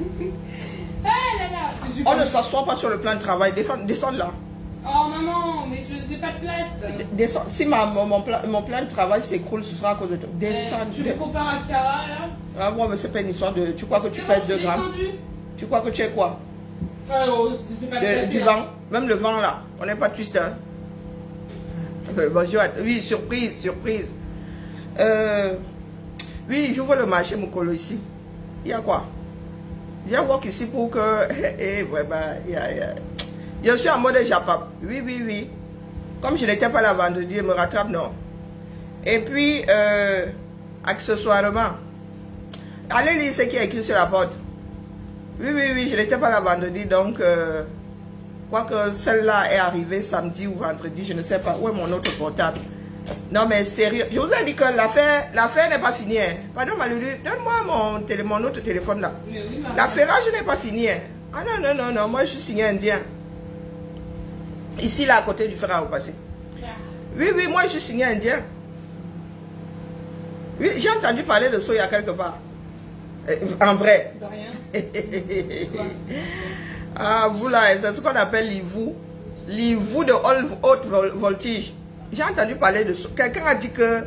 Eh là là je- On ne s'assoit pas sur le plan de travail. Descends, descends là. Oh maman, mais je n'ai pas de place. Descends. Si ma, mon, mon plan, mon plan de travail s'écroule, ce sera à cause de toi. Descends. Eh, tu dé- me compares à Chiara là Ah, moi, mais c'est pas une histoire de. Tu crois que tu pèses 2 je l'ai grammes? Tu crois que tu es quoi? Ah, oh, Du hein. vent Même le vent là. On n'est pas twister. Euh, bonjour. Oui, surprise, surprise. Euh, oui, j'ouvre le marché Mokolo ici. Il y a quoi? A work ici pour que. Eh, vraiment, a- Je suis en mode Japap. Oui, oui, oui. Comme je n'étais pas là vendredi, je me rattrape, non. Et puis, euh, accessoirement, allez lire ce qui est écrit sur la porte. Oui, oui, oui, je n'étais pas là vendredi, donc, euh, quoique celle-là est arrivée samedi ou vendredi, je ne sais pas. Où est mon autre portable Non, mais sérieux, je vous ai dit que l'affaire l'affaire n'est pas finie. hein. Pardon, Malulu, donne-moi mon, télé, mon autre téléphone là. Oui, maman. L'affairage n'est pas fini. hein. Ah non, non, non, non, moi je suis signé indien. Ici, là, à côté du fer à repasser. Oui, oui, moi je suis signé indien. Oui, j'ai entendu parler de soya quelque part. Euh, En vrai. De rien. ah, vous là, c'est ce qu'on appelle l'ivou. L'ivou de haute haute vol- voltige. J'ai entendu parler de. Quelqu'un a dit que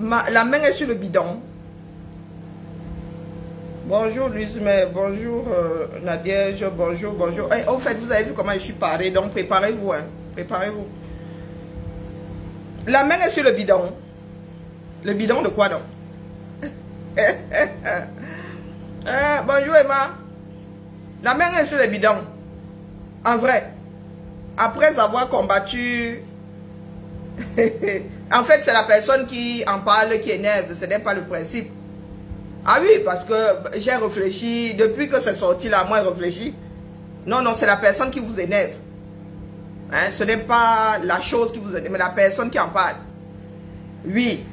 la main est sur le bidon. Bonjour Louise, mais bonjour euh, Nadège, bonjour, bonjour. Eh, au fait, vous avez vu comment je suis paré, donc préparez-vous, hein. Préparez-vous. La main est sur le bidon. Le bidon de quoi donc? Eh, Bonjour Emma. La main est sur le bidon. En vrai. Après avoir combattu... en fait, c'est la personne qui en parle qui énerve. Ce n'est pas le principe. Ah oui, parce que j'ai réfléchi. Depuis que c'est sorti là, moi, j'ai réfléchi. Non, non, c'est la personne qui vous énerve. Hein, ce n'est pas la chose qui vous énerve, mais la personne qui en parle. Oui.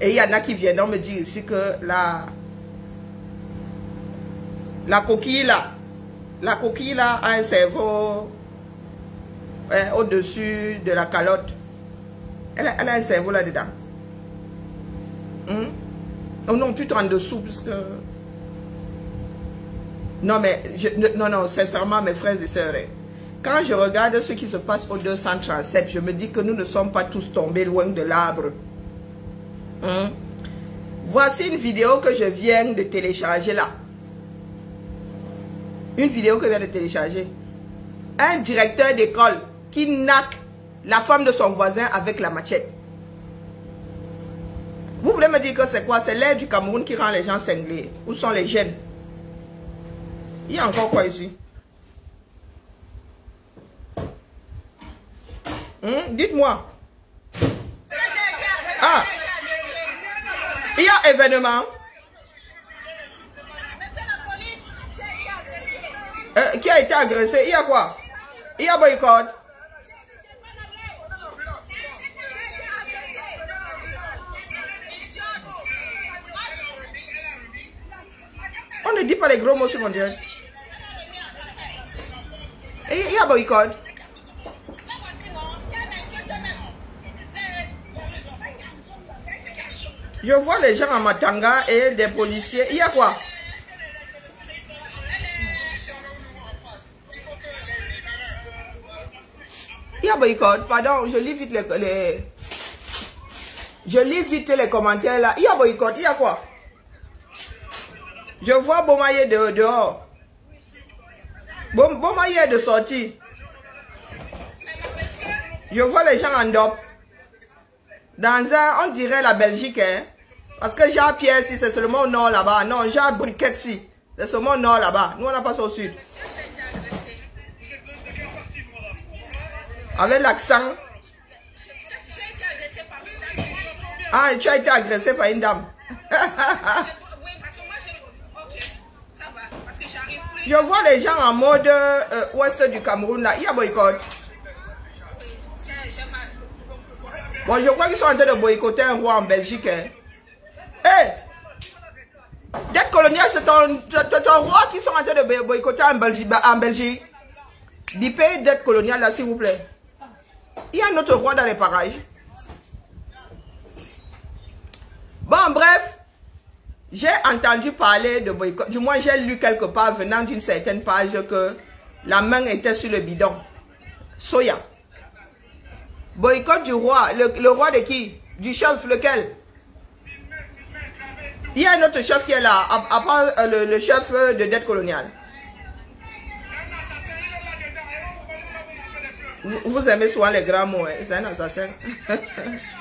Et il y en a qui viennent me dire ici que la, la coquille là, la coquille là a un cerveau hein, au-dessus de la calotte. Elle a, un cerveau là-dedans. Hum? Oh non, plutôt en dessous, puisque... Non, mais, non, non, sincèrement, mes frères et sœurs, quand je regarde ce qui se passe au 237, je me dis que nous ne sommes pas tous tombés loin de l'arbre. Hum? Voici une vidéo que je viens de télécharger là. Une vidéo que je viens de télécharger. Un directeur d'école qui naque la femme de son voisin avec la machette. Vous voulez me dire que c'est quoi? C'est l'air du Cameroun qui rend les gens cinglés. Où sont les jeunes? Il y a encore quoi ici? Hum, Dites-moi. Ah! Il y a événement. Euh, qui a été agressé? Il y a quoi? Il y a boycott ne dit pas les gros mots sur mon. Et il y a boycott. Je vois les gens en matanga et des policiers. Il y a quoi? Il y a boycott. Pardon, je lis vite les, les- Je lis vite les commentaires là. Il y a boycott. Il y a quoi? Je vois Bomaye de, dehors. Bom- est de sortie. Je vois les gens en dop. Dans un, on dirait la Belgique, hein. Parce que Jean-Pierre, si c'est seulement au nord là-bas. Non, Jean Briquette, si. C'est seulement au nord là-bas. Nous, on n'a pas ça au sud. Avec l'accent. Ah, tu as été agressé par une dame. Je vois les gens en mode euh, ouest du Cameroun là. Il y a boycott. Bon, je crois qu'ils sont en train de boycotter un roi en Belgique. Hein. Hé! Dette coloniale, c'est ton, roi qui sont en train de boy- boycotter en Belgique. En Belgique. Bipez dette coloniale là, s'il vous plaît. Il y a un autre roi dans les parages. Bon, bref. J'ai entendu parler de boycott. Du moins, j'ai lu quelque part venant d'une certaine page que la main était sur le bidon. Soya. Boycott du roi. Le, roi de qui? Du chef, lequel? Il y a un autre chef qui est là, à, euh, le, chef de dette coloniale. Vous, aimez souvent les grands mots, hein? c'est un assassin.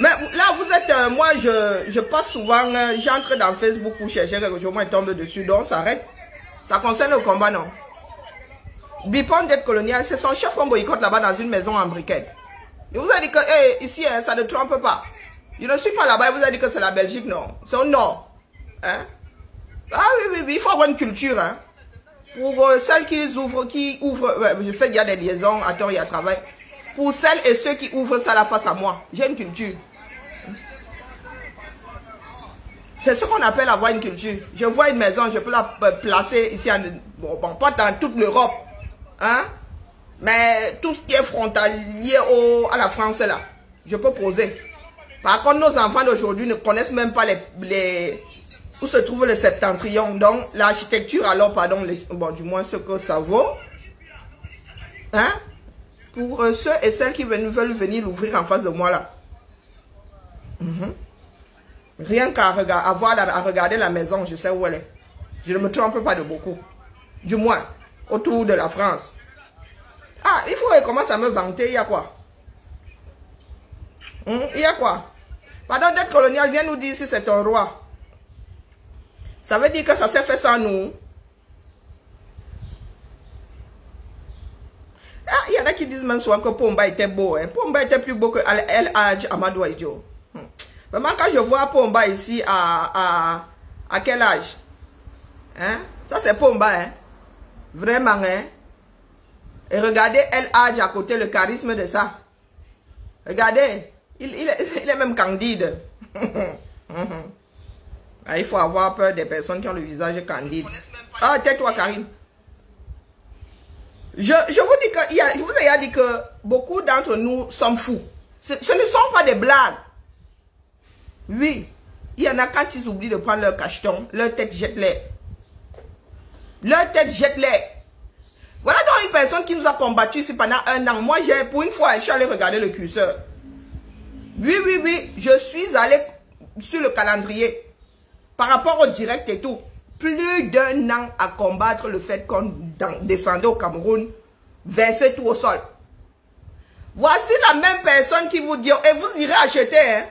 Mais là, vous êtes, euh, moi, je, je passe souvent, euh, j'entre dans Facebook pour chercher quelque chose, moi, je tombe dessus, donc ça arrête. Ça concerne le combat, non Bipon d'être colonial, c'est son chef qu'on boycotte là-bas dans une maison en briquette. Il vous a dit que, hey, ici, hein, ça ne trompe pas. Je ne suis pas là-bas, il vous a dit que c'est la Belgique, non. C'est au nord. Hein? Ah oui, oui, oui, il faut avoir une culture, hein. Pour euh, celles qui ouvrent, qui ouvrent, je fais, il y a des liaisons, tort, il y a travail. Pour celles et ceux qui ouvrent ça la face à moi, j'ai une culture. C'est ce qu'on appelle avoir une culture. Je vois une maison, je peux la placer ici, en, bon, pas dans toute l'Europe, hein, mais tout ce qui est frontalier au, à la France là, je peux poser. Par contre, nos enfants d'aujourd'hui ne connaissent même pas les, les, où se trouve le septentrion. Donc, l'architecture, alors, pardon, bon, du moins ce que ça vaut. Hein? Pour euh, ceux et celles qui veulent, venir l'ouvrir en face de moi là. Mhm. Rien qu'à avoir à regarder la maison, je sais où elle est. Je ne me trompe pas de beaucoup. Du moins, autour de la France. Ah, il faut commencer à me vanter, il y a quoi? Hmm, Il y a quoi? Pardon d'être colonial, viens nous dire si c'est un roi. Ça veut dire que ça s'est fait sans nous. Ah, il y en a qui disent même souvent que Pomba était beau. Hein. Pomba était plus beau que El Hadj Amadou Aïdjo. Hmm. Vraiment, quand je vois Pomba ici, à, à, à quel âge? Hein? Ça, c'est Pomba. Hein? Vraiment. Hein? Et regardez El Hadj à côté, le charisme de ça. Regardez. Il, il, est, il est, même candide. ah, il faut avoir peur des personnes qui ont le visage candide. Ah, tais-toi, Karine. Je, vous dis que, ai dit que beaucoup d'entre nous sommes fous. Ce, ne sont pas des blagues. Oui, il y en a quand ils oublient de prendre leur cacheton, leur tête jette-les. Leur tête jette-les. Voilà donc une personne qui nous a combattu ici pendant un an. Moi, j'ai, pour une fois, je suis allé regarder le curseur. Oui, oui, oui, je suis allé sur le calendrier. Par rapport au direct et tout plus d'un an à combattre le fait qu'on descendait au Cameroun, verser tout au sol. Voici la même personne qui vous dit, et vous irez acheter, hein.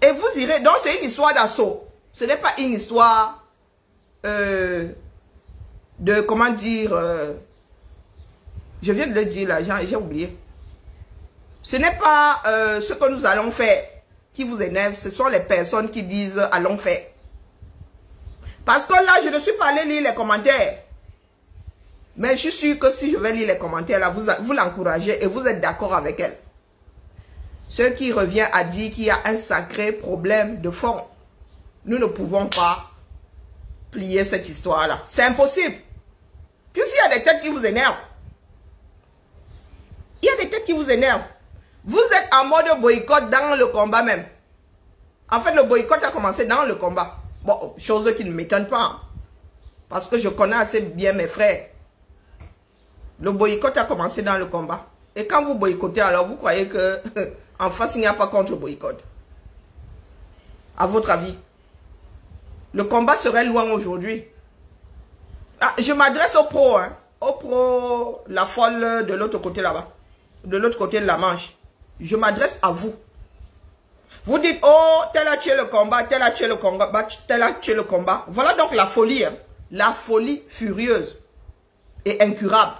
Et vous irez, donc c'est une histoire d'assaut. Ce n'est pas une histoire euh, de, comment dire, euh, je viens de le dire là, j'ai oublié. Ce n'est pas euh, ce que nous allons faire qui vous énerve, ce sont les personnes qui disent allons faire. Parce que là, je ne suis pas allé lire les commentaires. Mais je suis sûr que si je vais lire les commentaires, là, vous, vous l'encouragez et vous êtes d'accord avec elle. Ce qui revient à dire qu'il y a un sacré problème de fond. Nous ne pouvons pas plier cette histoire-là. C'est impossible. Puisqu'il y a des têtes qui vous énervent. Il y a des têtes qui vous énervent. Vous êtes en mode boycott dans le combat même. En fait, le boycott a commencé dans le combat. Bon, chose qui ne m'étonne pas. Parce que je connais assez bien mes frères. Le boycott a commencé dans le combat. Et quand vous boycottez, alors vous croyez que en face, il n'y a pas contre boycott. À votre avis. Le combat serait loin aujourd'hui. Ah, je m'adresse aux pros, hein. Aux pros, la folle de l'autre côté là-bas. De l'autre côté de la Manche. Je m'adresse à vous. Vous dites, oh, tel a tué le combat, tel a tué le combat, tel a tué le combat. Voilà donc la folie. Hein. La folie furieuse et incurable.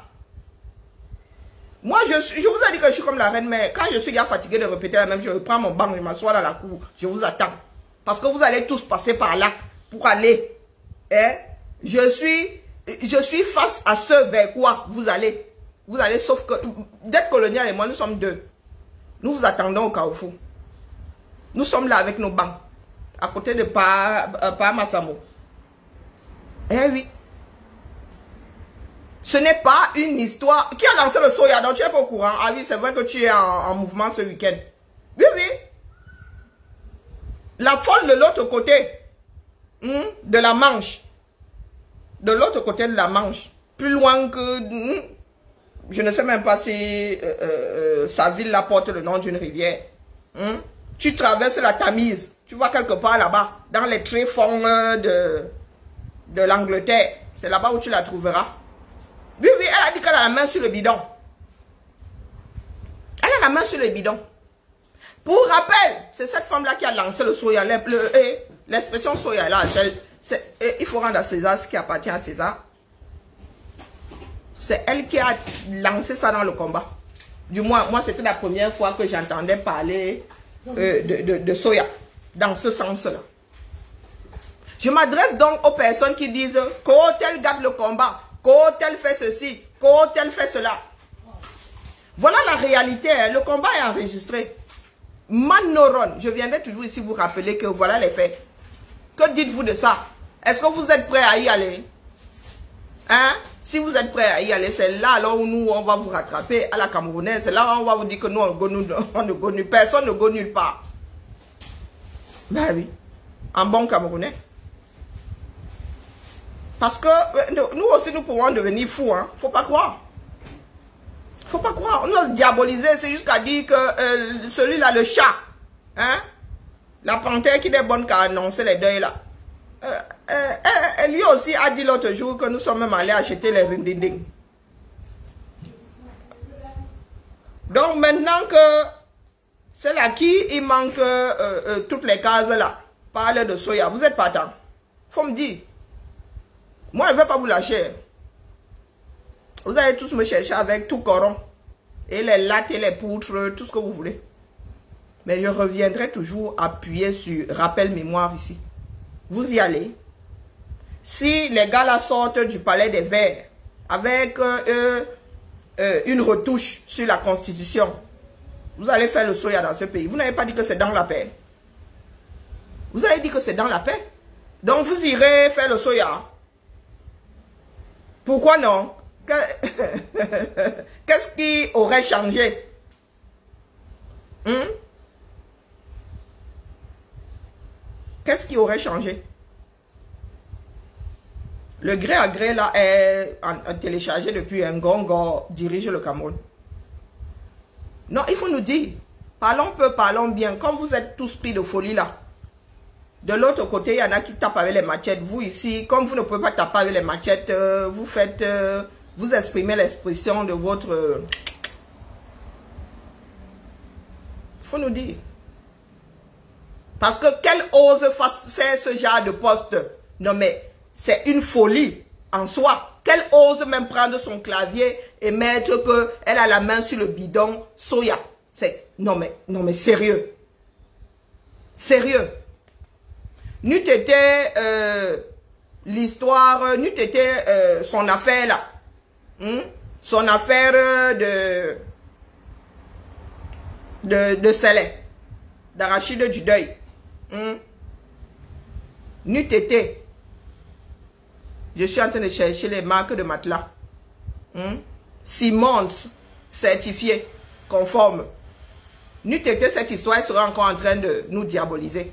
Moi, je, je vous ai dit que je suis comme la reine, mais quand je suis déjà fatigué de répéter la même chose, je prends mon banc, je m'assois dans la cour, je vous attends. Parce que vous allez tous passer par là pour aller. Hein? Je suis, je suis face à ce vers quoi vous allez. Vous allez, sauf que d'être colonial et moi, nous sommes deux. Nous vous attendons au Carrefour. Nous sommes là avec nos bancs, à côté de Pa, euh, Massamo. Eh oui. Ce n'est pas une histoire. Qui a lancé le soya? Donc tu es pas au courant. Ah oui, c'est vrai que tu es en, mouvement ce week-end. Oui, oui. La folle de l'autre côté hmm, de la Manche. De l'autre côté de la Manche. Plus loin que... hmm, je ne sais même pas si euh, euh, sa ville la porte le nom d'une rivière. Hmm. Tu traverses la Tamise. Tu vas quelque part là-bas. Dans les tréfonds euh, de, de l'Angleterre. C'est là-bas où tu la trouveras. Oui, oui, elle a dit qu'elle a la main sur le bidon. Elle a la main sur le bidon. Pour rappel, c'est cette femme-là qui a lancé le soya. eh, L'expression soya là, c'est- eh, il faut rendre à César ce qui appartient à César. C'est elle qui a lancé ça dans le combat. Du moins, moi, c'était la première fois que j'entendais parler euh, de, de- soya dans ce sens-là. Je m'adresse donc aux personnes qui disent qu'Otel garde le combat, qu'Otel fait ceci, qu'Otel fait cela. Voilà la réalité. hein. Le combat est enregistré. Manoron, je viendrai toujours ici vous rappeler que voilà les faits. Que dites-vous de ça? Est-ce que vous êtes prêts à y aller? Hein? Si vous êtes prêts à y aller, c'est là alors où nous, on va vous rattraper à la Camerounaise. C'est là où on va vous dire que nous, on, ne go nulle- personne ne go nulle part. Ben oui, en bon Camerounais. Parce que euh, nous aussi, nous pouvons devenir fous. Hein. Faut pas croire. Faut pas croire. On a diabolisé. C'est jusqu'à dire que euh, celui-là, le chat, hein, la panthère qui est bonne qu'à annoncer les deuils là. Euh, euh, euh, lui aussi a dit l'autre jour que nous sommes même allés acheter les rindinding. Donc maintenant que c'est là qui il manque euh, toutes les cases là, parle de soya, vous êtes partant. Faut me dire. Moi, je ne vais pas vous lâcher. Vous allez tous me chercher avec tout coron. Et les lattes et les poutres, tout ce que vous voulez. Mais je reviendrai toujours appuyer sur rappel mémoire ici. Vous y allez. Si les gars sortent du palais des verts avec euh, euh, une retouche sur la constitution, vous allez faire le soya dans ce pays. Vous n'avez pas dit que c'est dans la paix. Vous avez dit que c'est dans la paix. Donc vous irez faire le soya. Pourquoi non? Que- Qu'est-ce qui aurait changé? Hmm? Qu'est-ce qui aurait changé? Le gré à gré là est téléchargé depuis un gongo dirige le Cameroun. Non, il faut nous dire, parlons peu, parlons bien. Comme vous êtes tous pris de folie là, de l'autre côté, il y en a qui tapent avec les machettes. Vous ici, comme vous ne pouvez pas taper avec les machettes, euh, vous faites, euh, vous exprimez l'expression de votre... euh, faut nous dire. Parce que quelle ose fa- faire ce genre de poste? Non mais, c'est une folie en soi. Qu'elle ose même prendre son clavier et mettre que elle a la main sur le bidon soya? C'est non mais non mais sérieux. Sérieux. N'eût été euh, l'histoire, n'eût été euh, son affaire là. Hmm? Son affaire de de, de Sélé, d'Arachide du deuil. Été je suis en train de chercher les marques de matelas. Hmm? Simmons, certifié, conforme. N'eût cette histoire, elle serait encore en train de nous diaboliser.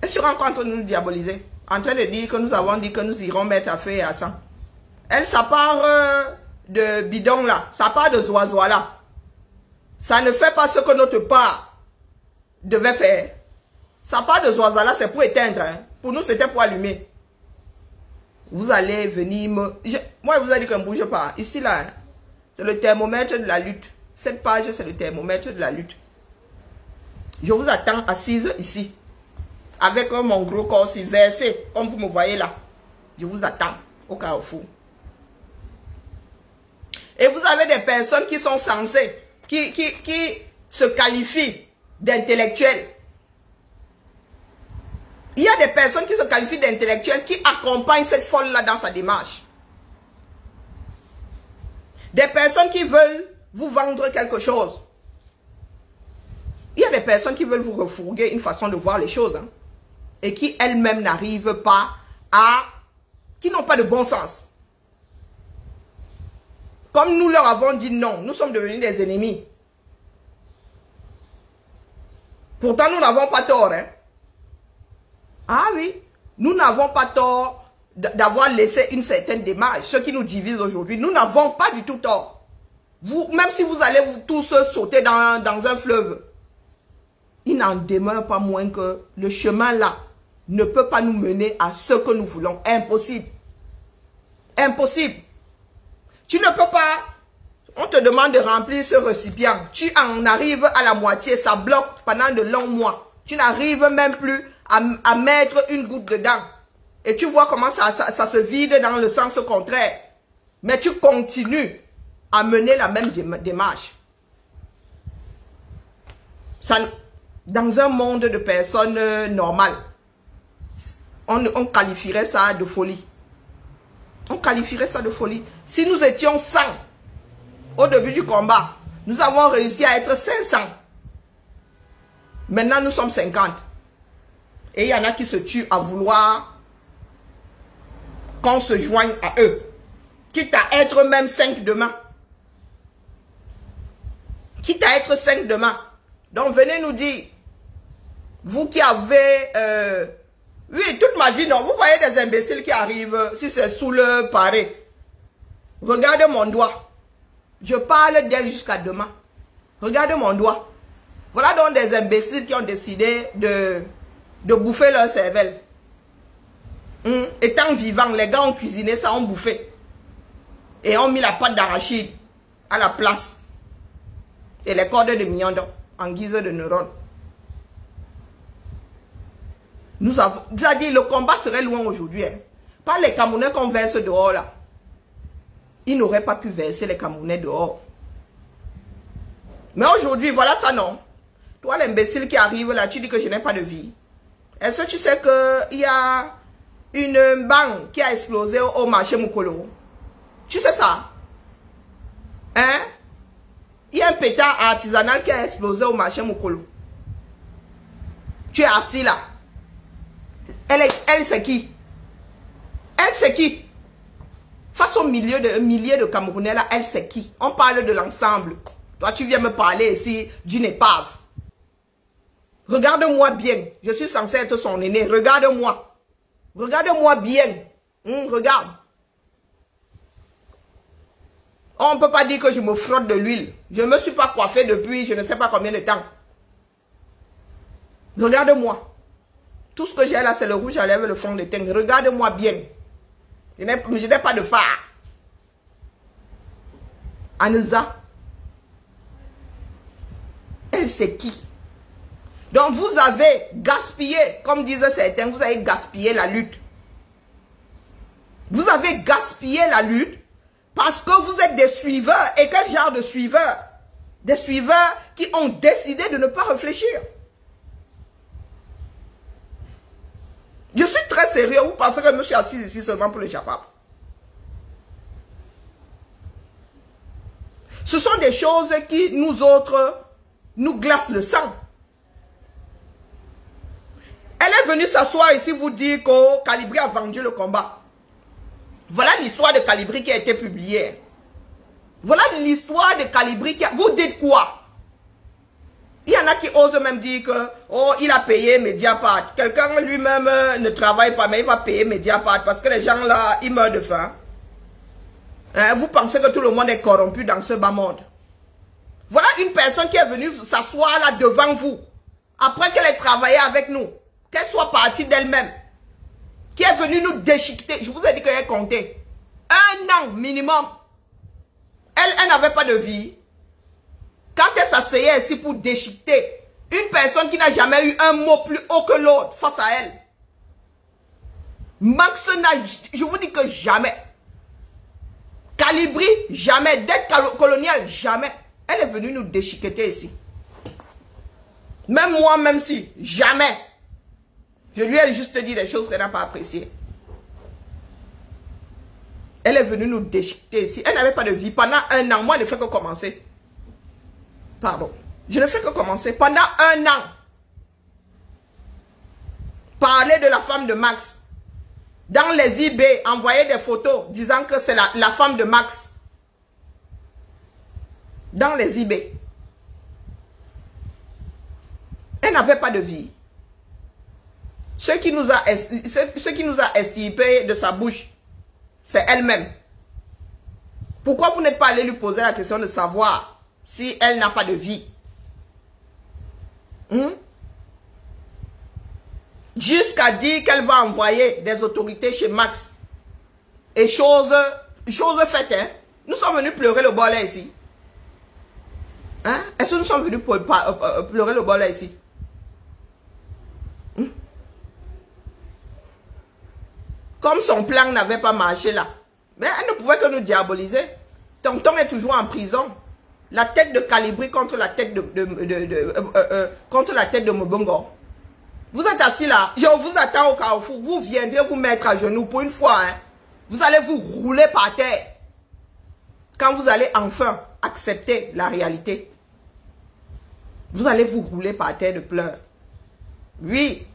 Elle serait encore en train de nous diaboliser. En train de dire que nous avons dit que nous irons mettre à feu et à sang. Elle, ça part euh, de bidon là. Ça part de zoisois là. Ça ne fait pas ce que notre part devait faire. Ça part de là, c'est pour éteindre. hein. Pour nous, c'était pour allumer vous allez venir me... moi, je vous ai dit qu'on ne bouge pas. Ici, là, c'est le thermomètre de la lutte. Cette page, c'est le thermomètre de la lutte. Je vous attends assise ici. Avec mon gros corps versé, comme vous me voyez là. Je vous attends au carrefour. Et vous avez des personnes qui sont censées, qui, qui, qui se qualifient d'intellectuels. Il y a des personnes qui se qualifient d'intellectuels qui accompagnent cette folle-là dans sa démarche. Des personnes qui veulent vous vendre quelque chose. Il y a des personnes qui veulent vous refourguer une façon de voir les choses. hein, et qui elles-mêmes n'arrivent pas à... qui n'ont pas de bon sens. Comme nous leur avons dit non, nous sommes devenus des ennemis. Pourtant, nous n'avons pas tort. Hein? Ah oui, nous n'avons pas tort d'avoir laissé une certaine démarche. Ce qui nous divise aujourd'hui, nous n'avons pas du tout tort. Vous, même si vous allez vous tous sauter dans, dans un fleuve, il n'en demeure pas moins que le chemin là ne peut pas nous mener à ce que nous voulons. Impossible. Impossible. Tu ne peux pas, on te demande de remplir ce récipient. Tu en arrives à la moitié, ça bloque pendant de longs mois. Tu n'arrives même plus à, mettre une goutte dedans. Et tu vois comment ça, ça, se vide dans le sens contraire. Mais tu continues à mener la même démarche. Dans un monde de personnes euh, normales, on, on qualifierait ça de folie. On qualifierait ça de folie. Si nous étions 100 au début du combat, nous avons réussi à être 500. Maintenant, nous sommes 50. Et il y en a qui se tuent à vouloir qu'on se joigne à eux. Quitte à être même 5 demain. Quitte à être 5 demain. Donc venez nous dire, vous qui avez... Euh, oui, toute ma vie, non. Vous voyez des imbéciles qui arrivent, si c'est sous le paré. Regardez mon doigt. Je parle d'elle jusqu'à demain. Regardez mon doigt. Voilà donc des imbéciles qui ont décidé de de bouffer leur cervelle. Hmm? Étant vivant, les gars ont cuisiné ça, ont bouffé. Et ont mis la pâte d'arachide à la place. Et les cordes de mignonne en guise de neurones. Nous avons, dit, le combat serait loin aujourd'hui. Hein. Pas les Camerounais qu'on verse dehors là. Ils n'auraient pas pu verser les Camerounais dehors. Mais aujourd'hui, voilà ça non. Toi l'imbécile qui arrive là, tu dis que je n'ai pas de vie. Est-ce que tu sais qu'il y a une banque qui a explosé au marché Mukolo? Tu sais ça? Hein? Il y a un pétard artisanal qui a explosé au marché Mukolo. Tu es assis là. Elle, elle c'est qui? Elle c'est qui? Face au milieu de milliers de Camerounais là, elle c'est qui? On parle de l'ensemble. Toi, tu viens me parler ici d'une épave. Regarde-moi bien. Je suis censé être son aîné. Regarde-moi. Regarde-moi bien. Hum, regarde. On ne peut pas dire que je me frotte de l'huile. Je ne me suis pas coiffé depuis je ne sais pas combien de temps. Regarde-moi. Tout ce que j'ai là, c'est le rouge à lèvres le fond de teint. Regarde-moi bien. Je n'ai pas de phare. Anza. Elle, c'est qui donc vous avez gaspillé, comme disaient certains, vous avez gaspillé la lutte. Vous avez gaspillé la lutte parce que vous êtes des suiveurs. Et quel genre de suiveurs? Des suiveurs qui ont décidé de ne pas réfléchir. Je suis très sérieux. Vous pensez que je suis assis ici seulement pour le chapap Ce sont des choses qui, nous autres, nous glacent le sang. Elle est venue s'asseoir ici vous dire que Calibri a vendu le combat. Voilà l'histoire de Calibri qui a été publiée. Voilà l'histoire de Calibri qui a... Vous dites quoi? Il y en a qui osent même dire que oh, il a payé Mediapart. Quelqu'un lui-même euh, ne travaille pas, mais il va payer Mediapart parce que les gens là, ils meurent de faim. Hein, vous pensez que tout le monde est corrompu dans ce bas monde? Voilà une personne qui est venue s'asseoir là devant vous. Après qu'elle ait travaillé avec nous qu'elle soit partie d'elle-même, qui est venue nous déchiqueter. Je vous ai dit qu'elle est compté. Un an minimum. Elle, elle n'avait pas de vie. Quand elle s'asseyait ici pour déchiqueter, une personne qui n'a jamais eu un mot plus haut que l'autre face à elle? Max je vous dis que jamais. Calibri, jamais. Dette coloniale, jamais. Elle est venue nous déchiqueter ici. Même moi, même si, jamais. Je lui ai juste dit des choses qu'elle n'a pas appréciées. Elle est venue nous déchiqueter ici. Elle n'avait pas de vie. Pendant un an, moi, je ne fais que commencer. Pardon. Je ne fais que commencer. Pendant un an, parler de la femme de Max. Dans les eBay, envoyer des photos disant que c'est la, femme de Max. Dans les eBay. Elle n'avait pas de vie. Ce qui nous a, ce de sa bouche, c'est elle-même. Pourquoi vous n'êtes pas allé lui poser la question de savoir si elle n'a pas de vie hmm? Jusqu'à dire qu'elle va envoyer des autorités chez Max. Et chose, chose faite, hein? Nous sommes venus pleurer le bol ici. Hein? Est-ce que nous sommes venus pleurer le bol ici? Hmm? Comme son plan n'avait pas marché là. Mais elle ne pouvait que nous diaboliser. Tonton est toujours en prison. La tête de Calibri contre la tête de, euh, contre la tête de Mobongo. Vous êtes assis là, je vous attends au carrefour. Vous viendrez vous mettre à genoux pour une fois. Hein. Vous allez vous rouler par terre. Quand vous allez enfin accepter la réalité. Vous allez vous rouler par terre de pleurs. Oui.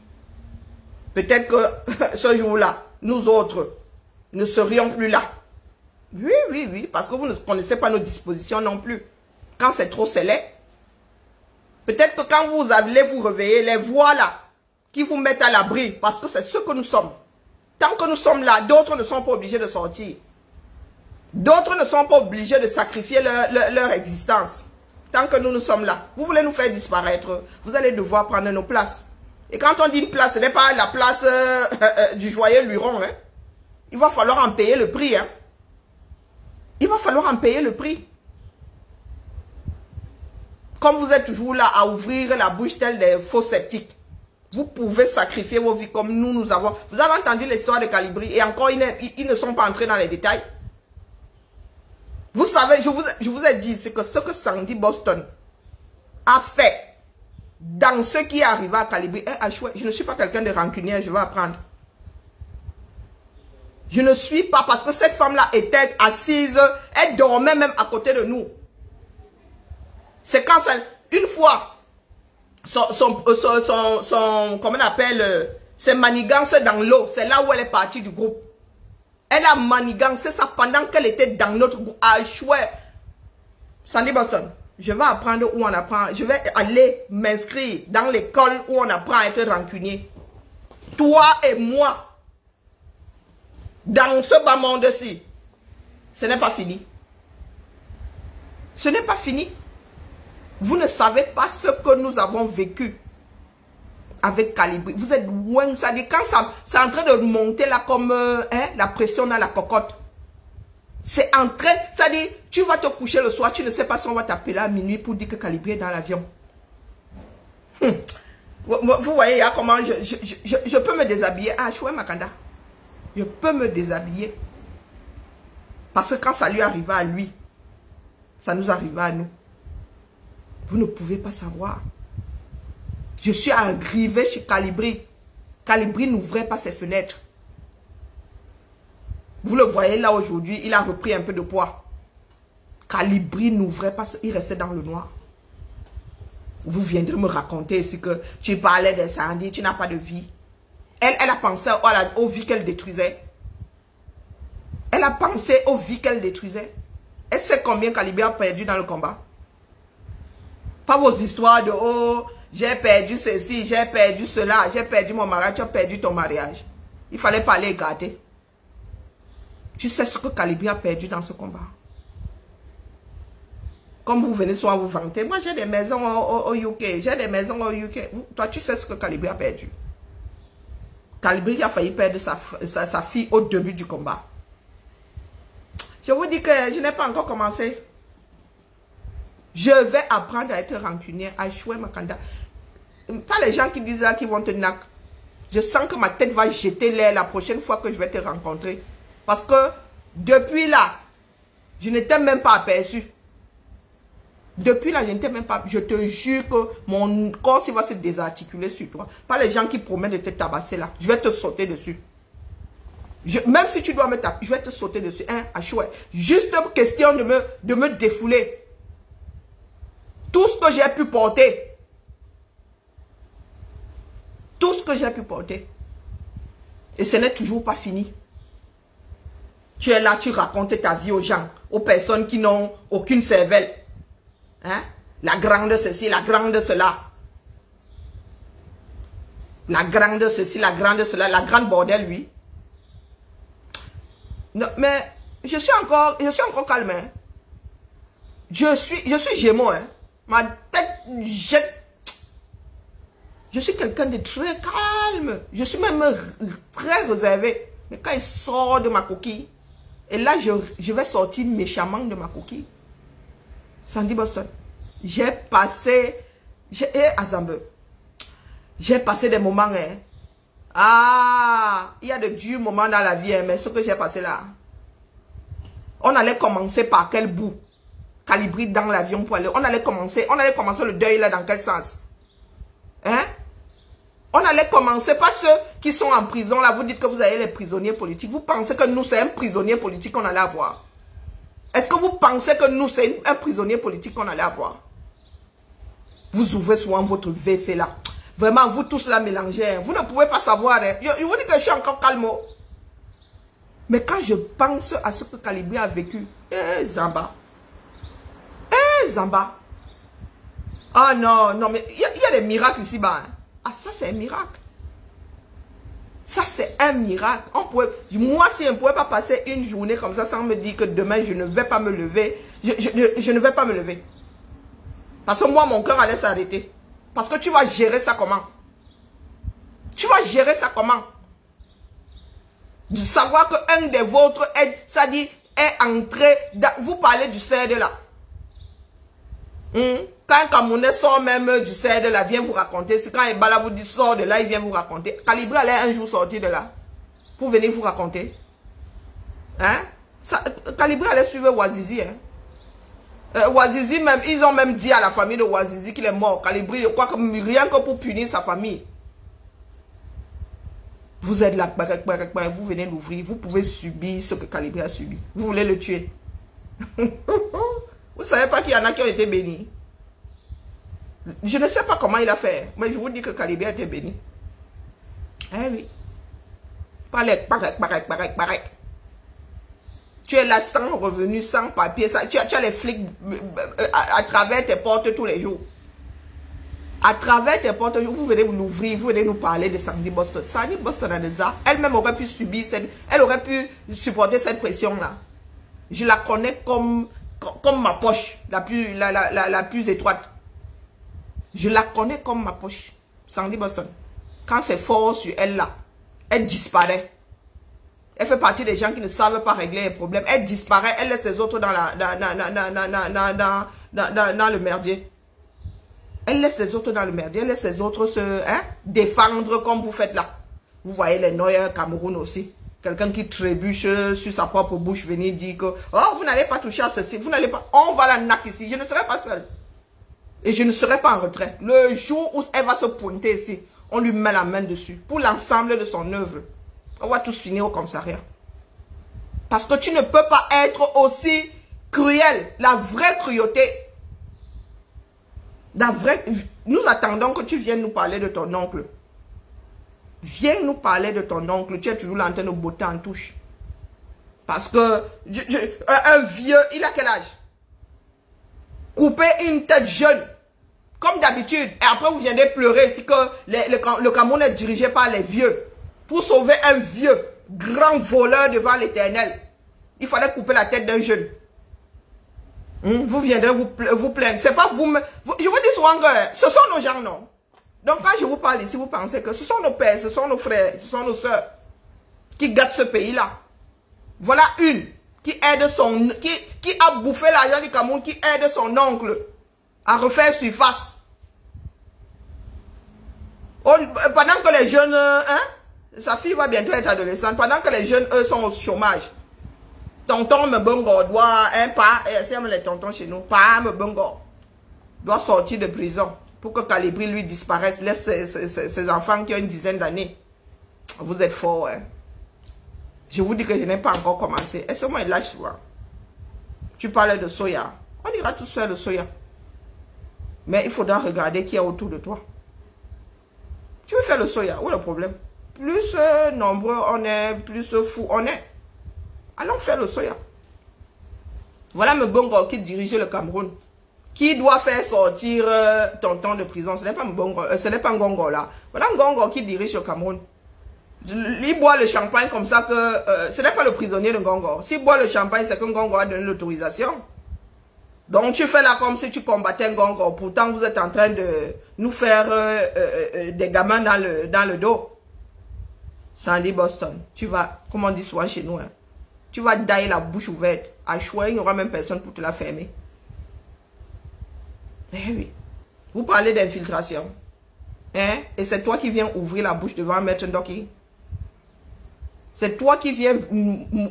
Peut-être que ce jour-là, nous autres ne serions plus là. Oui, oui, oui. Parce que vous ne connaissez pas nos dispositions non plus. Quand c'est trop scellé. Peut-être que quand vous allez vous réveiller, les voix là, qui vous mettent à l'abri, parce que c'est ce que nous sommes. Tant que nous sommes là, d'autres ne sont pas obligés de sortir. D'autres ne sont pas obligés de sacrifier leur, existence. Tant que nous, nous sommes là. Vous voulez nous faire disparaître, vous allez devoir prendre nos places. Et quand on dit une place, ce n'est pas la place euh, euh, euh, du joyeux Luron. Hein. Il va falloir en payer le prix. Hein. Il va falloir en payer le prix. Comme vous êtes toujours là à ouvrir la bouche telle des faux sceptiques. Vous pouvez sacrifier vos vies comme nous, nous avons. Vous avez entendu l'histoire de Calibri et encore, ils ne, sont pas entrés dans les détails. Vous savez, je vous, ai dit, c'est que ce que Sandy Boston a fait dans ce qui est arrivé à Calibri, je ne suis pas quelqu'un de rancunier, je vais apprendre. Je ne suis pas parce que cette femme-là était assise, elle dormait même à côté de nous. C'est quand ça, une fois, son, son, euh, son, son, comment on appelle, euh, ses manigances dans l'eau. C'est là où elle est partie du groupe. Elle a manigancé ça pendant qu'elle était dans notre groupe. Ah, chouette. Sandy Boston, je vais apprendre où on apprend. Je vais aller m'inscrire dans l'école où on apprend à être rancunier. Toi et moi. Dans ce bas monde-ci. Ce n'est pas fini. Ce n'est pas fini. Vous ne savez pas ce que nous avons vécu avec Calibri. Vous êtes loin, ça dit quand ça, c'est en train de monter là comme euh, hein, la pression dans la cocotte. C'est en train, ça dit, tu vas te coucher le soir, tu ne sais pas si on va t'appeler à minuit pour dire que Calibri est dans l'avion. Hum. Vous, voyez, a comment je, je, peux me déshabiller. Ah, Choué Makanda. Je peux me déshabiller. Parce que quand ça lui arriva à lui, ça nous arriva à nous. Vous ne pouvez pas savoir. Je suis arrivé chez Calibri. Calibri n'ouvrait pas ses fenêtres. Vous le voyez là aujourd'hui, il a repris un peu de poids. Calibri n'ouvrait pas, il restait dans le noir. Vous viendrez me raconter ici que tu parlais d'incendie, tu n'as pas de vie. Elle, elle a pensé aux vies qu'elle détruisait. Elle a pensé aux vies qu'elle détruisait. Elle sait combien Calibri a perdu dans le combat. Pas vos histoires de oh, j'ai perdu ceci, j'ai perdu cela, j'ai perdu mon mariage, tu as perdu ton mariage. Il fallait pas aller garder. Tu sais ce que Calibri a perdu dans ce combat. Comme vous venez souvent vous vanter, moi j'ai des maisons au, UK, j'ai des maisons au UK. Toi, tu sais ce que Calibri a perdu. Calibri a failli perdre sa, sa fille au début du combat. Je vous dis que je n'ai pas encore commencé. Je vais apprendre à être rancunier, à jouer ma Makanda. Pas les gens qui disent là qui vont te nac. Je sens que ma tête va jeter l'air la prochaine fois que je vais te rencontrer. Parce que depuis là, je n'étais même pas aperçu. Depuis là, je n'étais même pas... Je te jure que mon corps va se désarticuler sur toi. Pas les gens qui promettent de te tabasser là. Je vais te sauter dessus. même si tu dois me taper, je vais te sauter dessus. Hein, à chouette. Juste question de me, de me défouler tout ce que j'ai pu porter. Tout ce que j'ai pu porter. Et ce n'est toujours pas fini. Tu es là, tu racontes ta vie aux gens, aux personnes qui n'ont aucune cervelle. Hein? La grande ceci, la grande cela. La grande ceci, la grande cela, la grande bordel, lui. Mais je suis encore, je suis encore calme. Hein. Je suis, je suis gémeaux. Hein. Ma tête jette. Je suis quelqu'un de très calme. Je suis même très réservé. Mais quand il sort de ma coquille, et là, je, je vais sortir méchamment de ma coquille. Sandy Boston. J'ai passé... J'ai. J'ai passé des moments... Hein. Ah, il y a de durs moments dans la vie, hein, mais ce que j'ai passé là. On allait commencer par quel bout? Calibré dans l'avion pour aller. On allait commencer, on allait commencer le deuil là dans quel sens? Hein? On allait commencer pas ceux qui sont en prison là. Vous dites que vous avez les prisonniers politiques. Vous pensez que nous c'est un prisonnier politique qu'on allait avoir? Est-ce que vous pensez que nous c'est un prisonnier politique qu'on allait avoir? Vous ouvrez souvent votre WC là. Vraiment, vous tous là mélangez. Hein. Vous ne pouvez pas savoir. Hein. Je, vous dis que je suis encore calme. Oh. Mais quand je pense à ce que Calibri a vécu, eh Zamba, eh Zamba, ah non, non, mais il y, a des miracles ici-bas. Hein. Ah ça c'est un miracle. Ça c'est un miracle. On pouvait, moi si on ne pouvait pas passer une journée comme ça sans me dire que demain je ne vais pas me lever, je, ne vais pas me lever. Parce que moi mon cœur allait s'arrêter. Parce que tu vas gérer ça comment? Tu vas gérer ça comment? De savoir qu'un des vôtres est, ça dit, est entré, vous parlez du CED là. Hmm? Quand un Camerounais sort même du CED là, vient vous raconter. C'est quand Ebala vous sort de là, il vient vous raconter. Calibre allait un jour sortir de là. Pour venir vous raconter. Hein? Ça, allait suivre Wazizi. Hein? Euh, même, ils ont même dit à la famille de Wazizi qu'il est mort. Calibri, je crois que rien que pour punir sa famille. Vous êtes là, vous venez l'ouvrir, vous pouvez subir ce que Calibri a subi. Vous voulez le tuer. vous savez pas qu'il y en a qui ont été bénis. Je ne sais pas comment il a fait, mais je vous dis que Calibri a été béni. Eh oui. Parek, parek, parek, parek, parek. Tu es là sans revenu, sans papier. Ça, tu, as, tu, as, les flics euh, euh, à, travers tes portes tous les jours. À travers tes portes, vous venez nous ouvrir, vous venez nous parler de Sandy Boston. Sandy Boston elle-même aurait pu subir cette, elle aurait pu supporter cette pression-là. Je la connais comme, comme ma poche, la plus, la, la, la, plus étroite. Je la connais comme ma poche. Sandy Boston. Quand c'est fort sur elle là, elle disparaît. Elle fait partie des gens qui ne savent pas régler les problèmes. Elle disparaît, elle laisse les autres dans, la, dans, le merdier. Elle laisse les autres dans le merdier, elle laisse les autres se hein, défendre comme vous faites là. Vous voyez les Noyers Cameroun aussi. Quelqu'un qui trébuche sur sa propre bouche venir dire que « Oh, vous n'allez pas toucher à ceci, vous n'allez pas... On va la nac ici, je ne serai pas seul. Et je ne serai pas en retrait. Le jour où elle va se pointer ici, on lui met la main dessus pour l'ensemble de son œuvre. On va tous finir au commissariat. Parce que tu ne peux pas être aussi cruel. La vraie cruauté. La vraie... Nous attendons que tu viennes nous parler de ton oncle. Viens nous parler de ton oncle. Tu es toujours train de botter en touche. Parce que un vieux, il a quel âge? Couper une tête jeune. Comme d'habitude. Et après, vous viendrez pleurer si que le, Cameroun est dirigé par les vieux pour sauver un vieux grand voleur devant l'éternel. Il fallait couper la tête d'un jeune. Hmm, vous viendrez vous, vous plaindre. C'est pas vous, vous, Je vous dis souvent que ce sont nos gens, non? Donc quand je vous parle ici, vous pensez que ce sont nos pères, ce sont nos frères, ce sont nos soeurs qui gâtent ce pays-là. Voilà une qui aide son, qui, a bouffé l'argent du Cameroun, qui aide son oncle à refaire surface. pendant que les jeunes, hein, sa fille va bientôt être adolescente. Pendant que les jeunes, eux, sont au chômage. Tonton Mbongo doit, un pas, et c'est les tontons chez nous, pas Mbongo, doit sortir de prison pour que Calibri lui disparaisse. Laisse ses, enfants qui ont une dizaine d'années. Vous êtes fort, hein. Je vous dis que je n'ai pas encore commencé. Est-ce que moi, lâche souvent. Tu parlais de soya. On ira tous faire le soya. Mais il faudra regarder qui est autour de toi. Tu veux faire le soya, où est le problème? Plus euh, nombreux on est, plus fou on est. Allons faire le soya. Voilà Mbongo qui dirigeait le Cameroun. Qui doit faire sortir euh, Tonton de prison. Ce n'est pas, Mbongo, euh, ce là. Voilà Ngongo qui dirige le Cameroun. Il boit le champagne comme ça que... euh, ce n'est pas le prisonnier de Ngongo. S'il boit le champagne, c'est que Ngongo a donné l'autorisation. Donc tu fais là comme si tu combattais Ngongo. Pourtant, vous êtes en train de nous faire euh, euh, des gamins dans le, dans le dos. Sandy Boston, tu vas, comme on dit souvent chez nous, hein, tu vas dailler la bouche ouverte. À choix, il n'y aura même personne pour te la fermer. Eh. Vous parlez d'infiltration. Hein? Et c'est toi qui viens ouvrir la bouche devant Maître Ndoki. C'est toi qui viens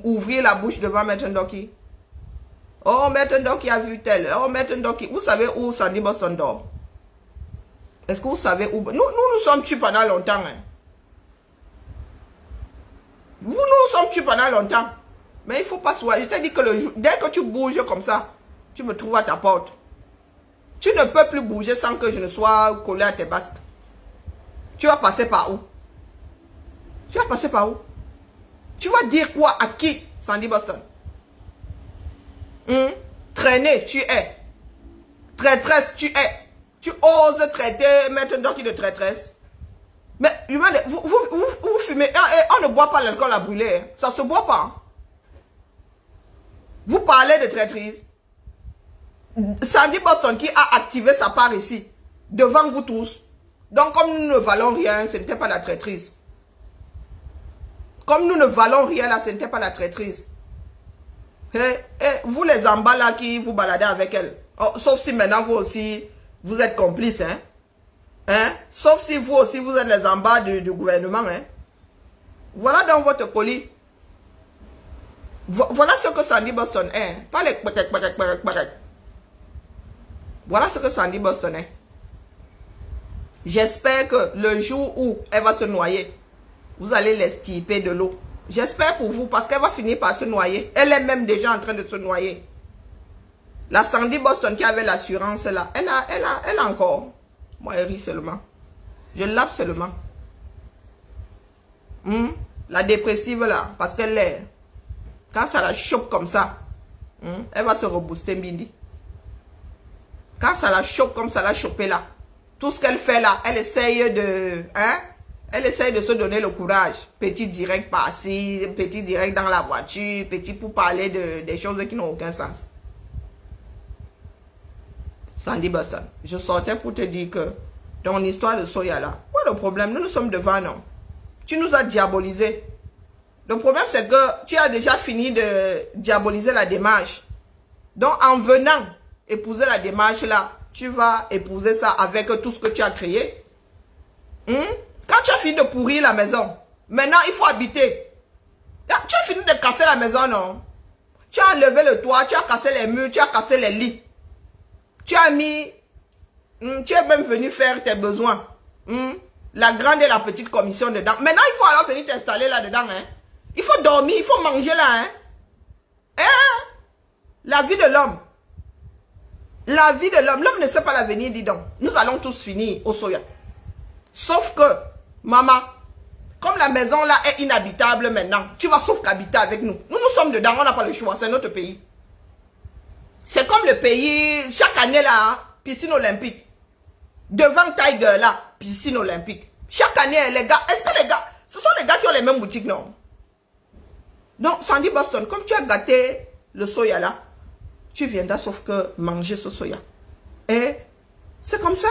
ouvrir la bouche devant Maître Ndoki. Oh, Maître Ndoki a vu tel. Oh, Maître Ndoki. Vous savez où Sandy Boston dort? Est-ce que vous savez où? Nous, nous nous sommes tués pendant longtemps. Hein? Vous nous sommes tués pendant longtemps. Mais il faut pas se Je t'ai dit que le jour, dès que tu bouges comme ça, tu me trouves à ta porte. Tu ne peux plus bouger sans que je ne sois collé à tes basques. Tu vas passer par où? Tu vas passer par où? Tu vas dire quoi à qui, Sandy Boston? Hum? Traîner, tu es. Traîtresse, tu es. Tu oses traiter Maître Ndoki de traîtresse. Mais, vous, vous, vous, vous fumez. Ah, eh, On ne boit pas l'alcool à brûler. hein. Ça se boit pas. hein. Vous parlez de traîtrise. Sandy Boston qui a activé sa part ici, devant vous tous. Donc, comme nous ne valons rien, ce n'était pas la traîtrise. Comme nous ne valons rien là, ce n'était pas la traîtrise. Eh, eh, vous les en bas là qui vous baladez avec elle. Oh, sauf si maintenant vous aussi, vous êtes complices. Hein? Hein? Sauf si vous aussi, vous êtes les en bas du, gouvernement. Hein? Voilà dans votre colis. Vo- Voilà ce que Sandy Boston est. Pas les Voilà ce que Sandy Boston est. J'espère que le jour où elle va se noyer, vous allez l'extirper de l'eau. J'espère pour vous parce qu'elle va finir par se noyer. Elle est même déjà en train de se noyer. La Sandy Boston qui avait l'assurance là, elle a, elle a, elle encore. Moi, elle rit seulement. Je lave seulement. Hmm? La dépressive là, parce qu'elle est. Quand ça la choque comme ça, hmm, elle va se rebooster Bindi. Quand ça la choque comme ça l'a chopé là, tout ce qu'elle fait là, elle essaye de. Hein? Elle essaye de se donner le courage. Petit direct par-ci, petit direct dans la voiture, petit pour parler de, des choses qui n'ont aucun sens. Sandy Boston, je sortais pour te dire que ton histoire de Soya là, quoi le problème Nous nous sommes devant, non Tu nous as diabolisé. Le problème, c'est que tu as déjà fini de diaboliser la démarche. Donc, en venant épouser la démarche là, tu vas épouser ça avec tout ce que tu as créé. Hmm? Quand tu as fini de pourrir la maison, maintenant il faut habiter. Ah, Tu as fini de casser la maison, non? Tu as enlevé le toit, tu as cassé les murs, tu as cassé les lits. Tu as mis... hmm, tu es même venu faire tes besoins. Hmm? La grande et la petite commission dedans. Maintenant, il faut alors venir t'installer là-dedans. Hein? Il faut dormir, il faut manger là. Hein? Hein? La vie de l'homme. La vie de l'homme. L'homme ne sait pas l'avenir, dis donc. Nous allons tous finir au soya. Sauf que, maman, comme la maison là est inhabitable maintenant, tu vas sauf qu'habiter avec nous. Nous, nous sommes dedans, on n'a pas le choix, c'est notre pays. C'est comme le pays, chaque année là, piscine olympique. Devant Tiger là, piscine olympique. Chaque année, les gars, est-ce que les gars, ce sont les gars qui ont les mêmes boutiques, non? Donc, Sandy Boston, comme tu as gâté le soya là, tu viendras sauf que manger ce soya. Et c'est comme ça.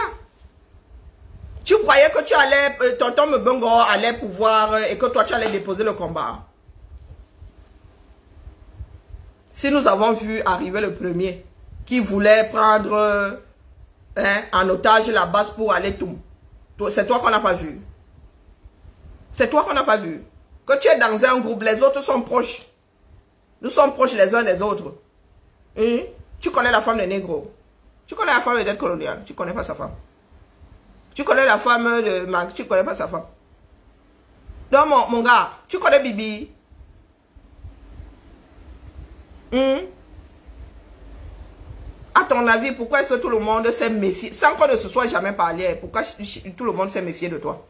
Tu croyais que tu allais, euh, tonton Mbongo allait pouvoir, euh, et que toi tu allais déposer le combat. Si nous avons vu arriver le premier, qui voulait prendre euh, hein, en otage la base pour aller tout, c'est toi qu'on n'a pas vu. C'est toi qu'on n'a pas vu. Que tu es dans un groupe, les autres sont proches. Nous sommes proches les uns des autres. Tu connais la femme de Negro. Tu connais la femme de dette coloniale. Tu connais pas sa femme. Tu connais la femme de Max. Tu connais pas sa femme. Donc, mon, mon gars, tu connais Bibi. Hein? À ton avis, pourquoi est-ce que tout le monde s'est méfié, sans qu'on ne se soit jamais parlé, pourquoi tout le monde s'est méfié de toi?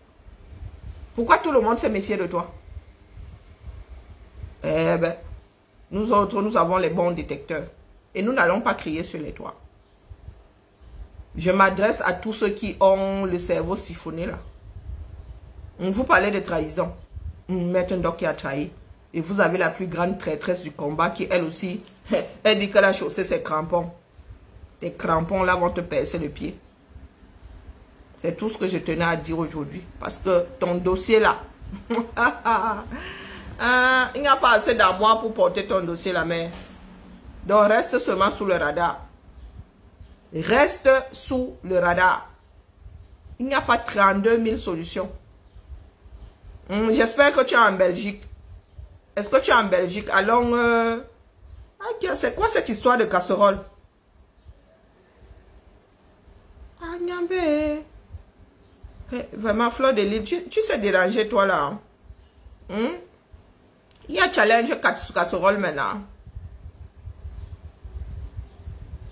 Pourquoi tout le monde s'est méfié de toi? Eh ben, nous autres, nous avons les bons détecteurs. Et nous n'allons pas crier sur les toits. Je m'adresse à tous ceux qui ont le cerveau siphonné là. Vous parlez de trahison. Maître Ndok qui a trahi. Et vous avez la plus grande traîtresse du combat qui, elle aussi, elle dit qu'elle a chaussé ses crampons. Les crampons là vont te percer le pied. C'est tout ce que je tenais à dire aujourd'hui. Parce que ton dossier là, ah, il n'y a pas assez d'amour pour porter ton dossier là, mais donc reste seulement sous le radar. Reste sous le radar. Il n'y a pas 32 000 solutions. Hmm, j'espère que tu es en Belgique. Est-ce que tu es en Belgique? Allons... Euh... C'est quoi cette histoire de casserole? Ah. Eh, vraiment, Fleur de Lille, tu, sais déranger toi là. Hein? Hmm? Il y a challenge casserole maintenant.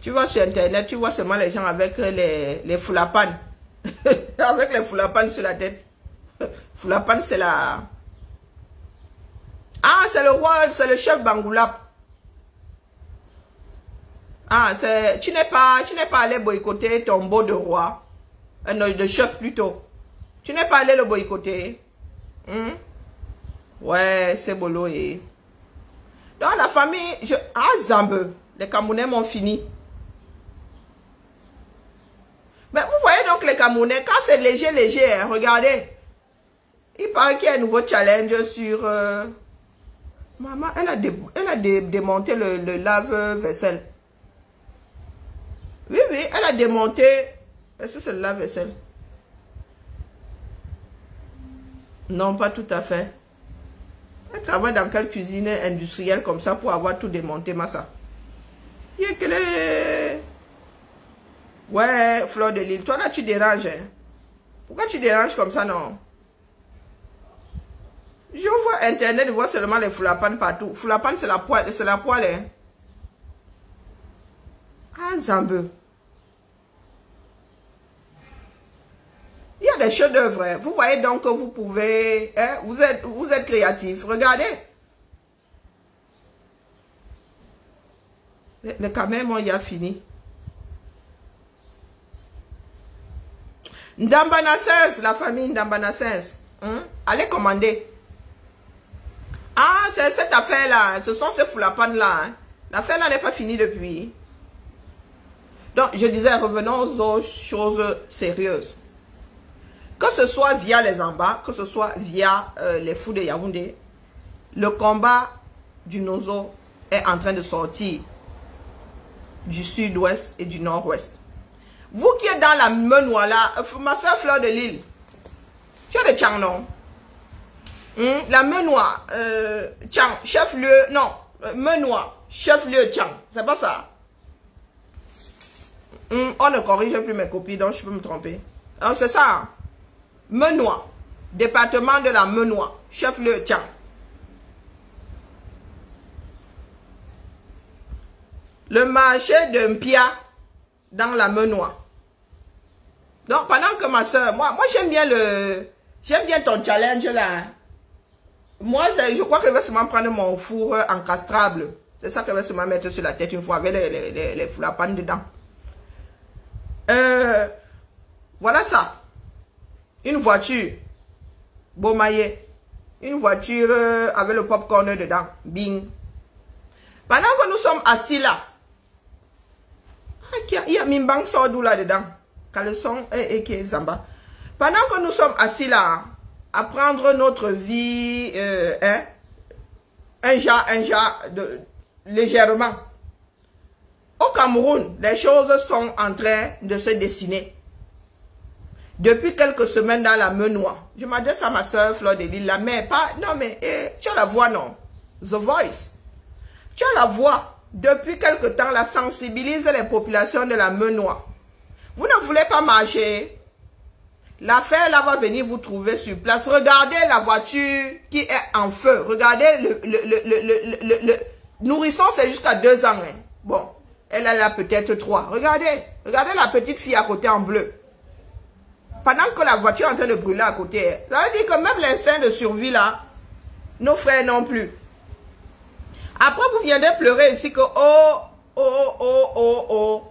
Tu vois sur internet, tu vois seulement les gens avec les, les foulapan. avec les foulapan sur la tête. Foulapan, c'est la... Ah, c'est le roi, c'est le chef Bangoulap. Ah, c'est... Tu n'es pas, tu pas allé boycotter ton beau de roi. Euh, de chef plutôt. Tu n'es pas allé le boycotter. Hmm? Ouais, c'est bolo et... Dans la famille, je... Ah, Zambe. Les Camerounais m'ont fini. Mais vous voyez donc les Camerounais, quand c'est léger, léger, hein, regardez. Il paraît qu'il y a un nouveau challenge sur... Euh, maman, elle a, elle a démonté le, le lave-vaisselle. Oui, oui, elle a démonté... Est-ce que c'est le lave-vaisselle? Non, pas tout à fait. Elle travaille dans quelle cuisine industrielle comme ça pour avoir tout démonté, Massa. Il y a que les... Ouais, Fleur de Lille. Toi là, tu déranges. Hein? Pourquoi tu déranges comme ça, non? Je vois Internet, je vois seulement les foulapan partout. Foulapan, c'est la poêle, c'est la poêle. Hein? Ah. Il y a des chefs-d'œuvre. Hein. Vous voyez donc que vous pouvez... Hein? Vous, êtes, vous êtes créatif. Regardez. Le, le quand même, il a fini. Ndambana la famille Ndambana hein? Allez commander. Ah, c'est cette affaire-là. Ce sont ces foulapan-là. Hein? L'affaire là n'est pas finie depuis. Donc, je disais, revenons aux choses sérieuses. Que ce soit via les embats, que ce soit via euh, les fous de Yaoundé, le combat du Nozo est en train de sortir du sud-ouest et du nord-ouest. Vous qui êtes dans la menoie là, euh, ma soeur Fleur de Lille, tu as des Tchang, non? Hmm? La menoie, euh, Tchang, chef-lieu, non, euh, menoie, chef-lieu Tchang, c'est pas ça? Hmm, On ne corrige plus mes copies, donc je peux me tromper. C'est ça. Hein? Menoie, département de la Menoie, chef-lieu Tchang. Le marché de Mpia dans la Menoie. Donc, pendant que ma soeur, moi, moi j'aime bien le, j'aime bien ton challenge là. Moi, je crois que je vais seulement prendre mon four encastrable. C'est ça que je vais seulement mettre sur la tête une fois avec les, les, les, les dedans. Euh, voilà ça. Une voiture. Beaumaillé. Une voiture euh, avec le popcorn dedans. Bing. Pendant que nous sommes assis là. Ah, il y a Mimbang Sordou là dedans. Caleçon et, et Zamba. Pendant que nous sommes assis là, à prendre notre vie, euh, hein, un jas, un jas, de, légèrement. Au Cameroun, les choses sont en train de se dessiner. Depuis quelques semaines dans la Menois, je m'adresse à ma soeur Fleur de Lille, la mère, pas, non mais, eh, tu as la voix, non? The Voice. Tu as la voix. Depuis quelque temps, la sensibilise les populations de la Menois. Vous ne voulez pas marcher. L'affaire là va venir vous trouver sur place. Regardez la voiture qui est en feu. Regardez le, le, le, nourrisson, c'est jusqu'à deux ans. Hein. Bon, elle a peut-être trois. Regardez, regardez la petite fille à côté en bleu. Pendant que la voiture est en train de brûler à côté, ça veut dire que même l'instinct de survie là, nos frères non plus. Après, vous viendrez pleurer ici que oh, oh, oh, oh, oh.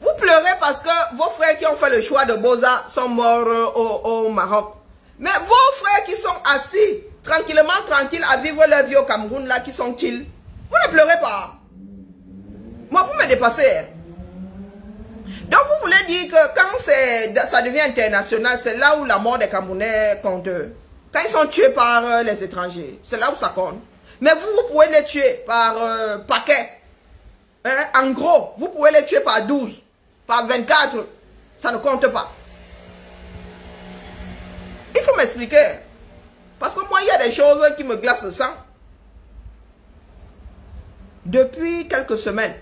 Vous pleurez parce que vos frères qui ont fait le choix de Boza sont morts euh, au, au Maroc. Mais vos frères qui sont assis tranquillement, tranquilles, à vivre leur vie au Cameroun, là, qui sont kills, vous ne pleurez pas. Moi, vous me dépassez. hein. Donc, vous voulez dire que quand ça devient international, c'est là où la mort des Camerounais compte. Quand ils sont tués par euh, les étrangers, c'est là où ça compte. Mais vous, vous pouvez les tuer par euh, paquet. Hein, En gros, vous pouvez les tuer par 12, par 24. Ça ne compte pas. Il faut m'expliquer. Parce que moi, il y a des choses qui me glacent le sang. Depuis quelques semaines,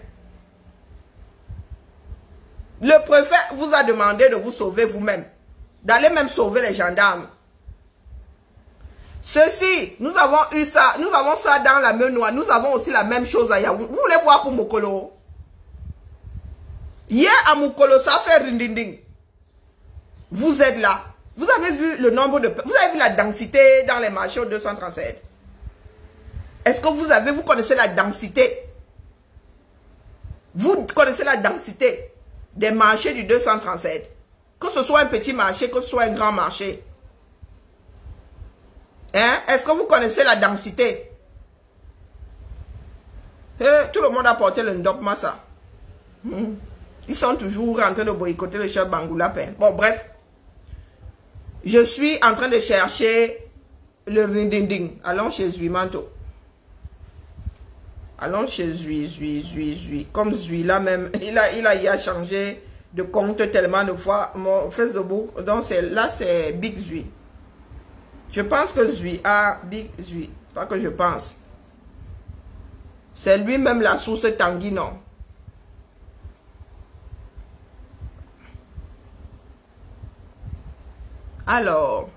le préfet vous a demandé de vous sauver vous-même. D'aller même sauver les gendarmes. Ceci, nous avons eu ça, nous avons ça dans la Menoie, nous avons aussi la même chose à Yaoundé. Vous voulez voir pour Mokolo? Hier à Mokolo, ça a fait rindinding. Vous êtes là. Vous avez vu le nombre de... Vous avez vu la densité dans les marchés au 237 Est-ce que vous avez, vous connaissez la densité? Vous connaissez la densité des marchés du 237 Que ce soit un petit marché, que ce soit un grand marché. Hein? Est-ce que vous connaissez la densité? Eh, Tout le monde a porté le Ndop Massa. Hmm. Ils sont toujours en train de boycotter le chef Bangoulapin. Bon, bref. Je suis en train de chercher le rindinding. Allons chez Zuimanto. Allons chez Zui, Zui, Zui, Zui. Comme Zui là même, il a, il a, il a changé de compte tellement de fois. Mon Facebook, donc là c'est Big Zui. Je pense que Zui a Big Zui. Pas que je pense. C'est lui-même la source Tanguy, non. Alors.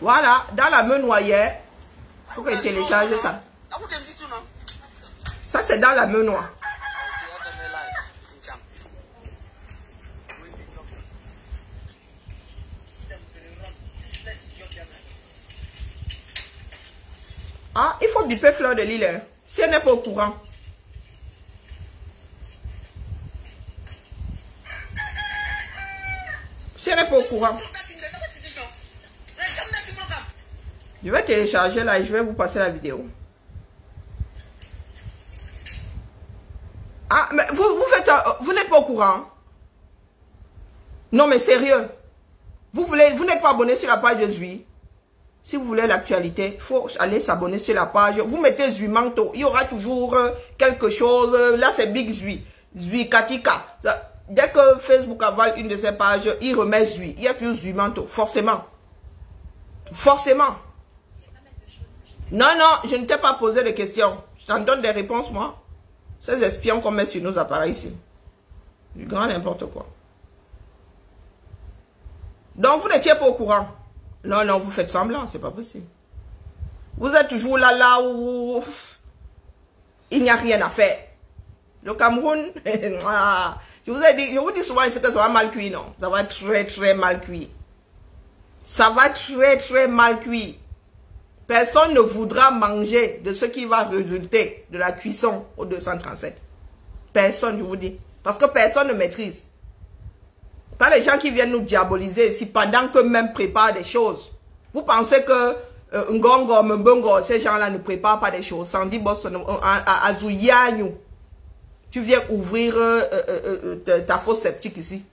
Voilà, dans la noyée, il faut que je télécharge ça. Ça, c'est dans la main noire. Ah, il faut biper Fleur de Lille. hein, Si elle n'est pas au courant. Si elle n'est pas au courant. Je vais télécharger là et je vais vous passer la vidéo. Ah, mais vous, vous faites, euh, vous n'êtes pas au courant. Non, mais sérieux. Vous voulez, vous n'êtes pas abonné sur la page de Zui. Si vous voulez l'actualité, il faut aller s'abonner sur la page. Vous mettez Zui Manto. Il y aura toujours euh, quelque chose. Là, c'est Big Zui. Zui Katika. Dès que Facebook avale une de ces pages, il remet Zui. Il y a toujours Zui Manto. Forcément. Forcément. Non, non, je ne t'ai pas posé de questions. Je t'en donne des réponses, moi. Ces espions qu'on met sur nos appareils ici. Du grand n'importe quoi. Donc, vous n'étiez pas au courant. Non, non, vous faites semblant, c'est pas possible. Vous êtes toujours là, là où il n'y a rien à faire. Le Cameroun, je vous ai dit, je vous dis souvent que ça va mal cuire, non. Ça va très, très mal cuire. Ça va très, très mal cuire. Personne ne voudra manger de ce qui va résulter de la cuisson au 237. Personne, je vous dis. Parce que personne ne maîtrise. Pas les gens qui viennent nous diaboliser ici pendant qu'eux-mêmes préparent des choses. Vous pensez que euh, Ngongo, Mbongo, ces gens-là ne préparent pas des choses. Sandy Boston, Azouyanyu. Tu viens ouvrir euh, euh, euh, ta fosse sceptique ici.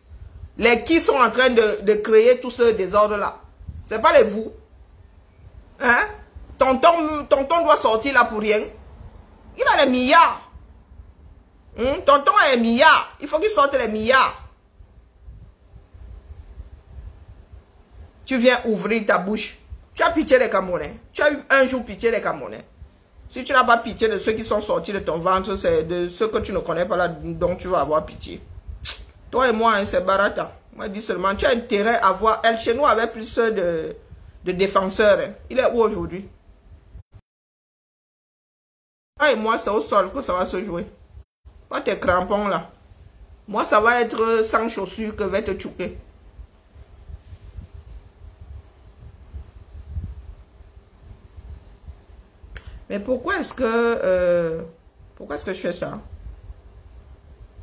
Les qui sont en train de, créer tout ce désordre-là. C'est pas les vous. Hein? Tonton, tonton doit sortir là pour rien. Il a les milliards. Hum? Tonton a les milliards. Il faut qu'il sorte les milliards. Tu viens ouvrir ta bouche. Tu as pitié des Camerounais. Tu as eu un jour pitié des Camerounais. Si tu n'as pas pitié de ceux qui sont sortis de ton ventre, c'est de ceux que tu ne connais pas là dont tu vas avoir pitié. Toi et moi, hein, c'est barata. Moi, dis seulement, tu as intérêt à voir. Elle, chez nous, avait plus de, de défenseurs. hein. Il est où aujourd'hui? Toi et moi, c'est au sol que ça va se jouer. Pas tes crampons là. Moi, ça va être sans chaussures que va te choquer. Mais pourquoi est-ce que... euh, pourquoi est-ce que je fais ça?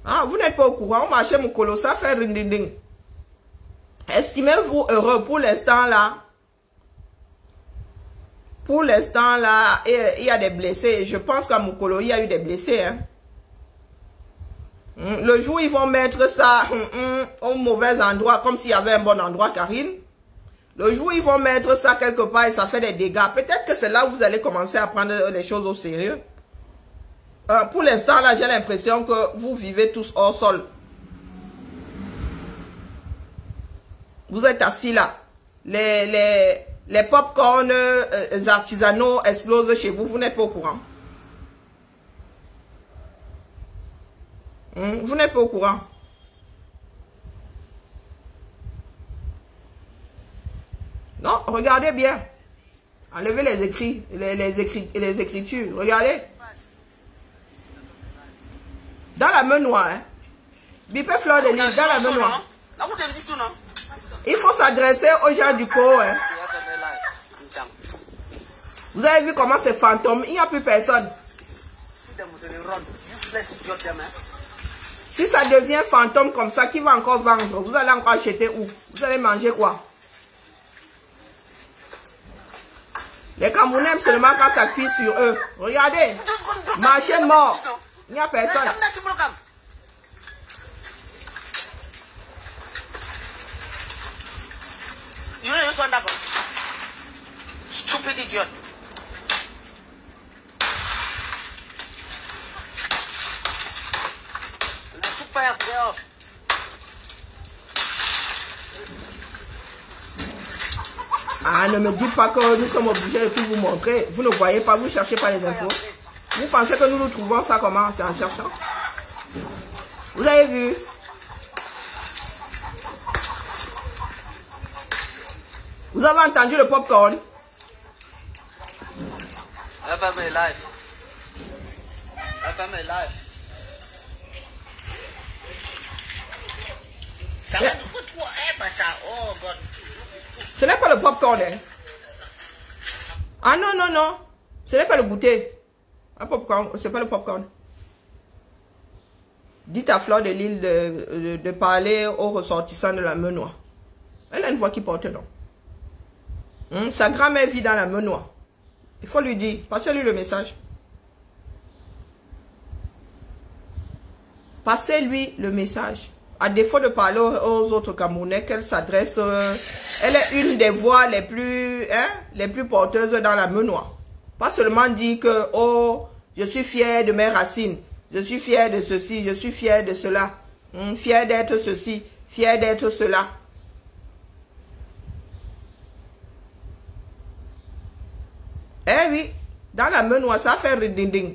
Ah, vous n'êtes pas au courant. On marchait mon ça fait ring Estimez-vous heureux pour l'instant là? Pour l'instant là, il y a des blessés. Je pense qu'à mon colo, il y a eu des blessés. Hein. Hmm, Le jour ils vont mettre ça hum, hum, au mauvais endroit, comme s'il y avait un bon endroit, Karine. Le jour où ils vont mettre ça quelque part et ça fait des dégâts, peut-être que c'est là où vous allez commencer à prendre les choses au sérieux. Euh, pour l'instant, là, j'ai l'impression que vous vivez tous hors sol. Vous êtes assis là. Les, les, les pop-corn euh, artisanaux explosent chez vous. Vous n'êtes pas au courant. Hmm, Vous n'êtes pas au courant. Non, regardez bien. Enlevez les écrits, les, les écrits, les écritures. Regardez. Dans la main noire, hein. Bipé fleur de dans la main noire. Il faut s'adresser aux gens du corps. Hein. Vous avez vu comment c'est fantôme? Il n'y a plus personne. Si ça devient fantôme comme ça, qui va encore vendre? Vous allez encore acheter où? Vous allez manger quoi? Les Camerounais aiment seulement quand ça cuit sur eux. Regardez. Marché mort. Il n'y a personne. One that Ah, ne me dites pas que nous sommes obligés de tout vous montrer. Vous ne voyez pas, vous cherchez pas les infos. Vous pensez que nous nous trouvons ça comment C'est en cherchant. Vous avez vu? Vous avez entendu le popcorn? Ça va nous foutre eh, ça. Oh God. Ce n'est pas le popcorn. Hein. Ah non, non, non. Ce n'est pas le goûter. Un popcorn, c'est pas le popcorn. Dites à Fleur de Lille de, parler aux ressortissants de la Menois. Elle a une voix qui porte non. Hum, sa grand-mère vit dans la Menois. Il faut lui dire, passez-lui le message. Passez-lui le message. À défaut de parler aux, autres Camerounais, qu'elle s'adresse, euh, elle est une des voix les plus, hein, les plus porteuses dans la Menois. Pas seulement dire que, oh, je suis fier de mes racines, je suis fier de ceci, je suis fier de cela, Hum, fier d'être ceci, fier d'être cela. Eh oui, dans la Menois, ça fait ridinding.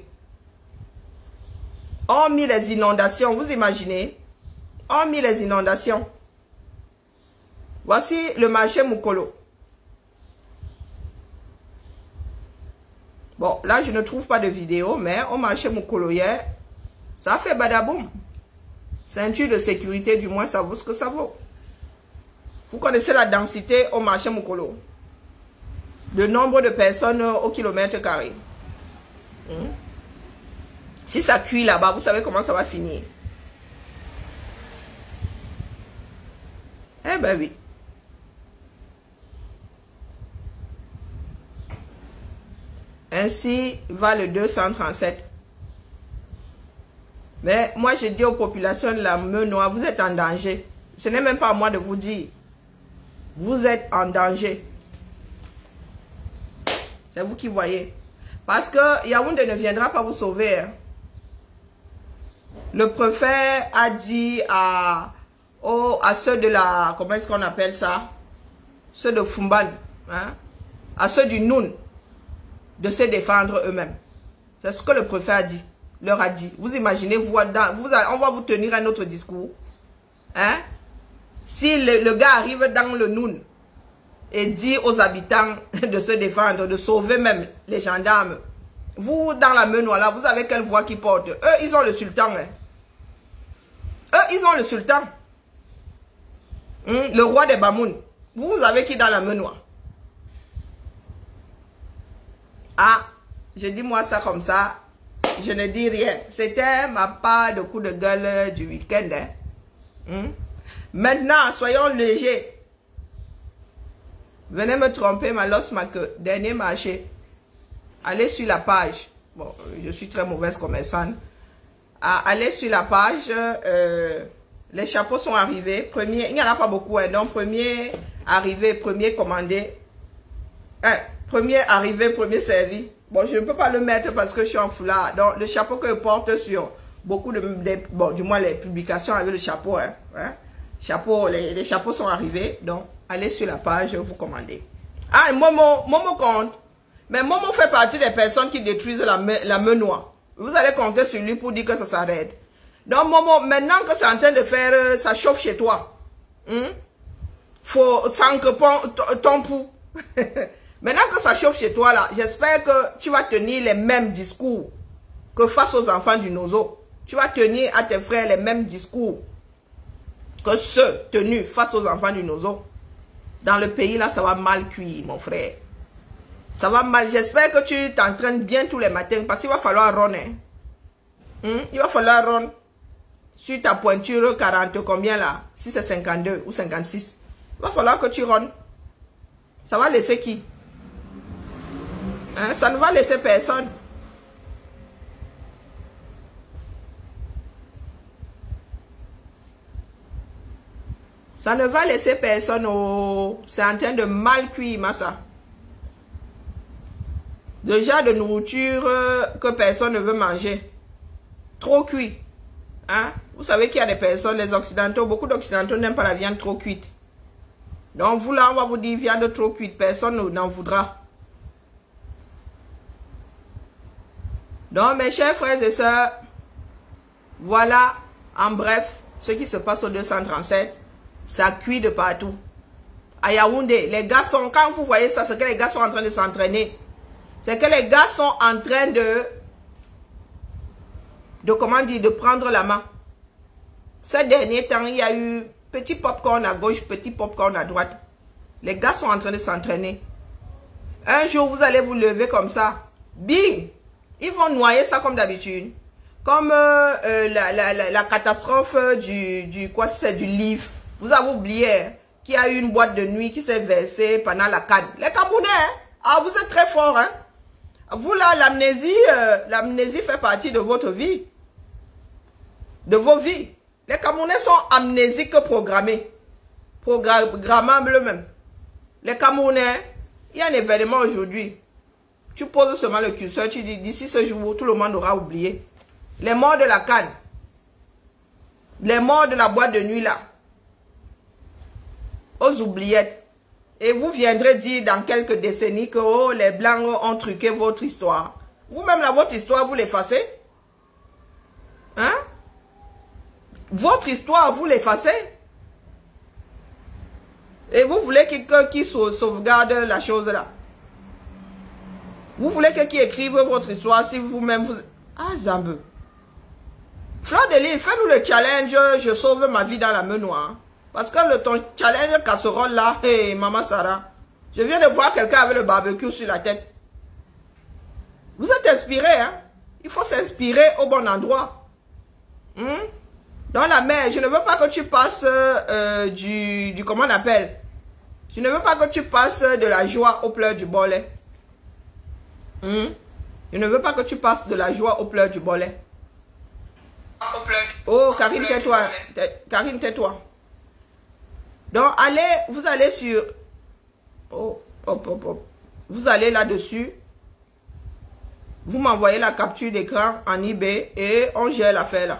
Hormis les inondations, vous imaginez? Hormis les inondations. Voici le marché Mukolo. Bon, là, je ne trouve pas de vidéo, mais au marché Mukolo hier, ça fait badaboum. Ceinture de sécurité, du moins, ça vaut ce que ça vaut. Vous connaissez la densité au marché Mukolo? Le nombre de personnes au kilomètre carré. Hmm? Si ça cuit là-bas, vous savez comment ça va finir. Eh ben oui. Ainsi va le 237. Mais moi, je dis aux populations de la Menois, vous êtes en danger. Ce n'est même pas à moi de vous dire. Vous êtes en danger. C'est vous qui voyez. Parce que Yaoundé ne viendra pas vous sauver. hein. Le préfet a dit à, aux- à ceux de la... Comment est-ce qu'on appelle ça? Ceux de Fumban. hein, à ceux du Noun. De se défendre eux-mêmes. C'est ce que le préfet a dit. Leur a dit. Vous imaginez, vous, vous, on va vous tenir un autre discours. Hein? Si le, le gars arrive dans le Noun et dit aux habitants de se défendre, de sauver même les gendarmes. Vous, dans la Menois, là, vous avez quelle voix qui porte Eux, ils ont le sultan. hein? Eux, ils ont le sultan. Hum, le roi des Bamoun. Vous, avez qui dans la Menois Ah, Je dis moi ça comme ça. Je ne dis rien. C'était ma part de coup de gueule du week-end. hein. Hmm? Maintenant, soyons légers. Venez me tromper, ma losse, ma queue. Dernier marché. Allez sur la page. Bon, euh, je suis très mauvaise commerçante. Ah, allez sur la page. euh, les chapeaux sont arrivés. Premier, il n'y en a pas beaucoup. Hein, donc, premier arrivé, premier commandé. Hein, premier arrivé, premier servi. Bon, je ne peux pas le mettre parce que je suis en foulard. Donc, le chapeau que je porte sur beaucoup de... bon, du moins, les publications avec le chapeau. Hein, hein. Chapeau, les, chapeaux sont arrivés. Donc, allez sur la page, vous commandez. Ah, Momo, Momo compte. Mais Momo fait partie des personnes qui détruisent la, me-. Vous allez compter sur lui pour dire que ça s'arrête. Donc, Momo, maintenant que c'est en train de faire, euh, ça chauffe chez toi. Hein? Faut, sans que ton- pouls. maintenant que ça chauffe chez toi, là, j'espère que tu vas tenir les mêmes discours que face aux enfants du Nozo. Tu vas tenir à tes frères les mêmes discours que ceux tenus face aux enfants du Nozo. Dans le pays, là, ça va mal cuire, mon frère. Ça va mal. J'espère que tu t'entraînes bien tous les matins parce qu'il va falloir run. hein. Hmm? Il va falloir run sur ta pointure 40 combien là? Si c'est 52 ou 56. Il va falloir que tu run. Ça va laisser qui? Hein? Ça ne va laisser personne. Ça ne va laisser personne. Oh. C'est en train de mal cuire, Massa. Déjà de nourriture euh, que personne ne veut manger. Trop cuit. Hein? Vous savez qu'il y a des personnes, les occidentaux, beaucoup d'occidentaux n'aiment pas la viande trop cuite. Donc vous là, on va vous dire viande trop cuite. Personne n'en voudra. Donc mes chers frères et sœurs, voilà en bref ce qui se passe au 237. Ça cuit de partout. À Yaoundé, les gars sont, quand vous voyez ça, c'est que les gars sont en train de s'entraîner. C'est que les gars sont en train de, de comment dire, de prendre la main. Ces derniers temps, il y a eu petit popcorn à gauche, petit popcorn à droite. Les gars sont en train de s'entraîner. Un jour, vous allez vous lever comme ça. Bing! Ils vont noyer ça comme d'habitude. Comme euh, euh, la, catastrophe du, du quoi c'est du livre. Vous avez oublié hein, qu'il y a eu une boîte de nuit qui s'est versée pendant la canne. Les Camerounais, hein, ah, vous êtes très forts. Hein? Vous là, l'amnésie, euh, l'amnésie fait partie de votre vie. De vos vies. Les Camerounais sont amnésiques programmés. Programmables même. Les Camerounais, il y a un événement aujourd'hui. Tu poses seulement le curseur, tu dis d'ici ce jour, tout le monde aura oublié. Les morts de la canne. Les morts de la boîte de nuit là. Aux oubliettes. Et vous viendrez dire dans quelques décennies que oh, les Blancs ont truqué votre histoire. Vous-même, là, votre histoire, vous l'effacez. Hein? Votre histoire, vous l'effacez. Et vous voulez quelqu'un qui sau- sauvegarde la chose là. Vous voulez quelqu'un qui écrive votre histoire si vous-même vous... Ah, Zambe. Fleur de fais-nous le challenge, je sauve ma vie dans la menoire. Parce que le ton challenge casserole là, hey, maman Sarah, je viens de voir quelqu'un avec le barbecue sur la tête. Vous êtes inspiré, hein? Il faut s'inspirer au bon endroit. Hmm? Dans la mer, je ne veux pas que tu passes euh, du, du, comment on appelle? Je ne veux pas que tu passes de la joie aux pleurs du bolet. Hmm? Je ne veux pas que tu passes de la joie aux pleurs du bolet. Oh, Karine, tais-toi. Tais- Karine, tais-toi. Donc, allez, vous allez sur... Oh, hop, hop, hop. Vous allez là-dessus. Vous m'envoyez la capture d'écran en eBay et on gère l'affaire là.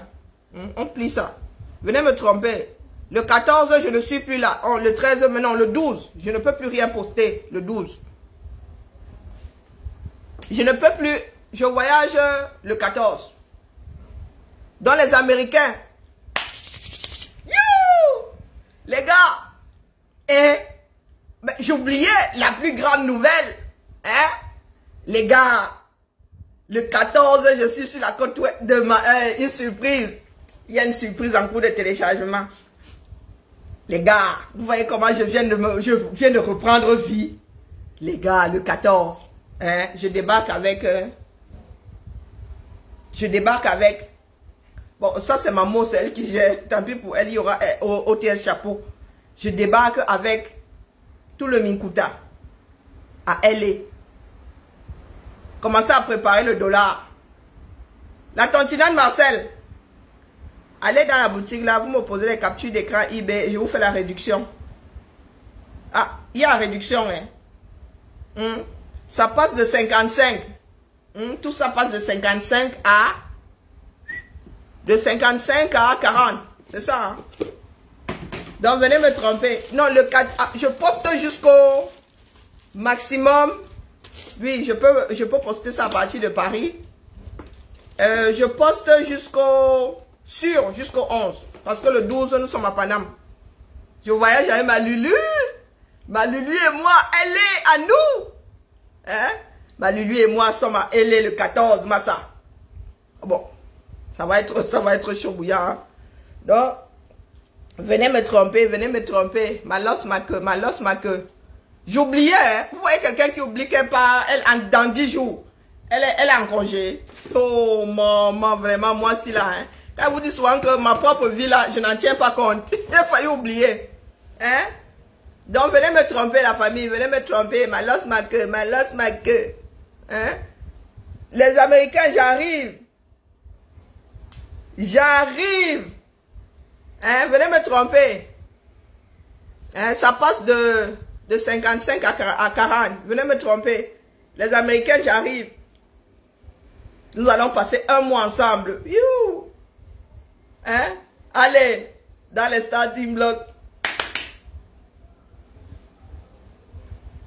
On plie ça. Venez me tromper. Le 14, je ne suis plus là. Oh, le 13, maintenant, le 12. Je ne peux plus rien poster. Le 12. Je ne peux plus. Je voyage le 14. Dans les Américains. You! Les gars. Et mais j'oubliais la plus grande nouvelle. Hein? Les gars. Le 14, je suis sur la côte ouest de ma... euh, une surprise. Il y a une surprise en cours de téléchargement. Les gars, vous voyez comment je viens de, reprendre vie. Les gars, le 14, hein, je débarque avec euh, Je débarque avec. Bon, ça c'est ma mot, c'est elle qui gère. Tant pis pour elle, il y aura au- OTS chapeau. Je débarque avec tout le Minkuta à LA. Commencez à préparer le dollar. La tantinade Marcel. Allez dans la boutique là, vous me posez les captures d'écran eBay, je vous fais la réduction. Ah, il y a réduction, hein. Hmm. Ça passe de 55. Hmm, Tout ça passe de 55 à... De 55 à 40. C'est ça, hein. Donc, venez me tromper. Non, le 4... ah, je poste jusqu'au maximum. Oui, je peux, je peux poster ça à partir de Paris. Euh, je poste jusqu'au... Sûr, jusqu'au 11. Parce que le 12, nous sommes à Paname. Je voyage avec ma Lulu. Ma Lulu et moi, elle est à nous. Hein? Ma Lulu et moi sommes à LA le 14, Massa. Bon, ça va être, ça va être chaud bouillant. hein. Donc, venez me tromper, venez me tromper. Ma losse, ma queue, ma losse, ma queue. J'oubliais, hein. Vous voyez quelqu'un qui oublie qu'elle part, elle, en, dans 10 jours, elle est, elle est en congé. Oh, maman, vraiment, moi, si là, hein. Quand vous dites souvent que ma propre vie là, je n'en tiens pas compte. J'ai failli oublier. Hein? Donc, venez me tromper, la famille, venez me tromper. Ma losse, ma queue, ma ma queue. Hein? Les Américains, j'arrive. J'arrive. Hein? Venez me tromper. Hein? Ça passe de, de 55 à, à 40. Venez me tromper. Les Américains, j'arrive. Nous allons passer un mois ensemble. You. Hein? Allez, dans les starting blocks.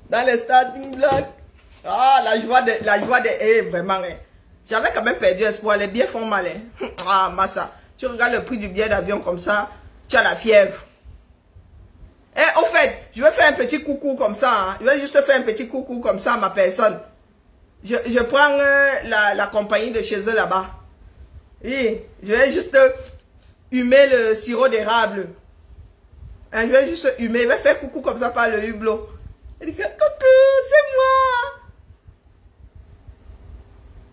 Dans les starting blocks. Ah, la joie de, la joie de, eh, vraiment, hein. J'avais quand même perdu espoir. Les billets font mal, hein. Ah, Massa. Tu regardes le prix du billet d'avion comme ça, tu as la fièvre. Eh, au fait, je vais faire un petit coucou comme ça. hein. Je vais juste faire un petit coucou comme ça ma personne. Je, prends euh, la, la compagnie de chez eux là-bas. Oui, je vais juste humer le sirop d'érable. Hein, je vais juste humer, je vais faire coucou comme ça par le hublot. Elle dit coucou, c'est moi.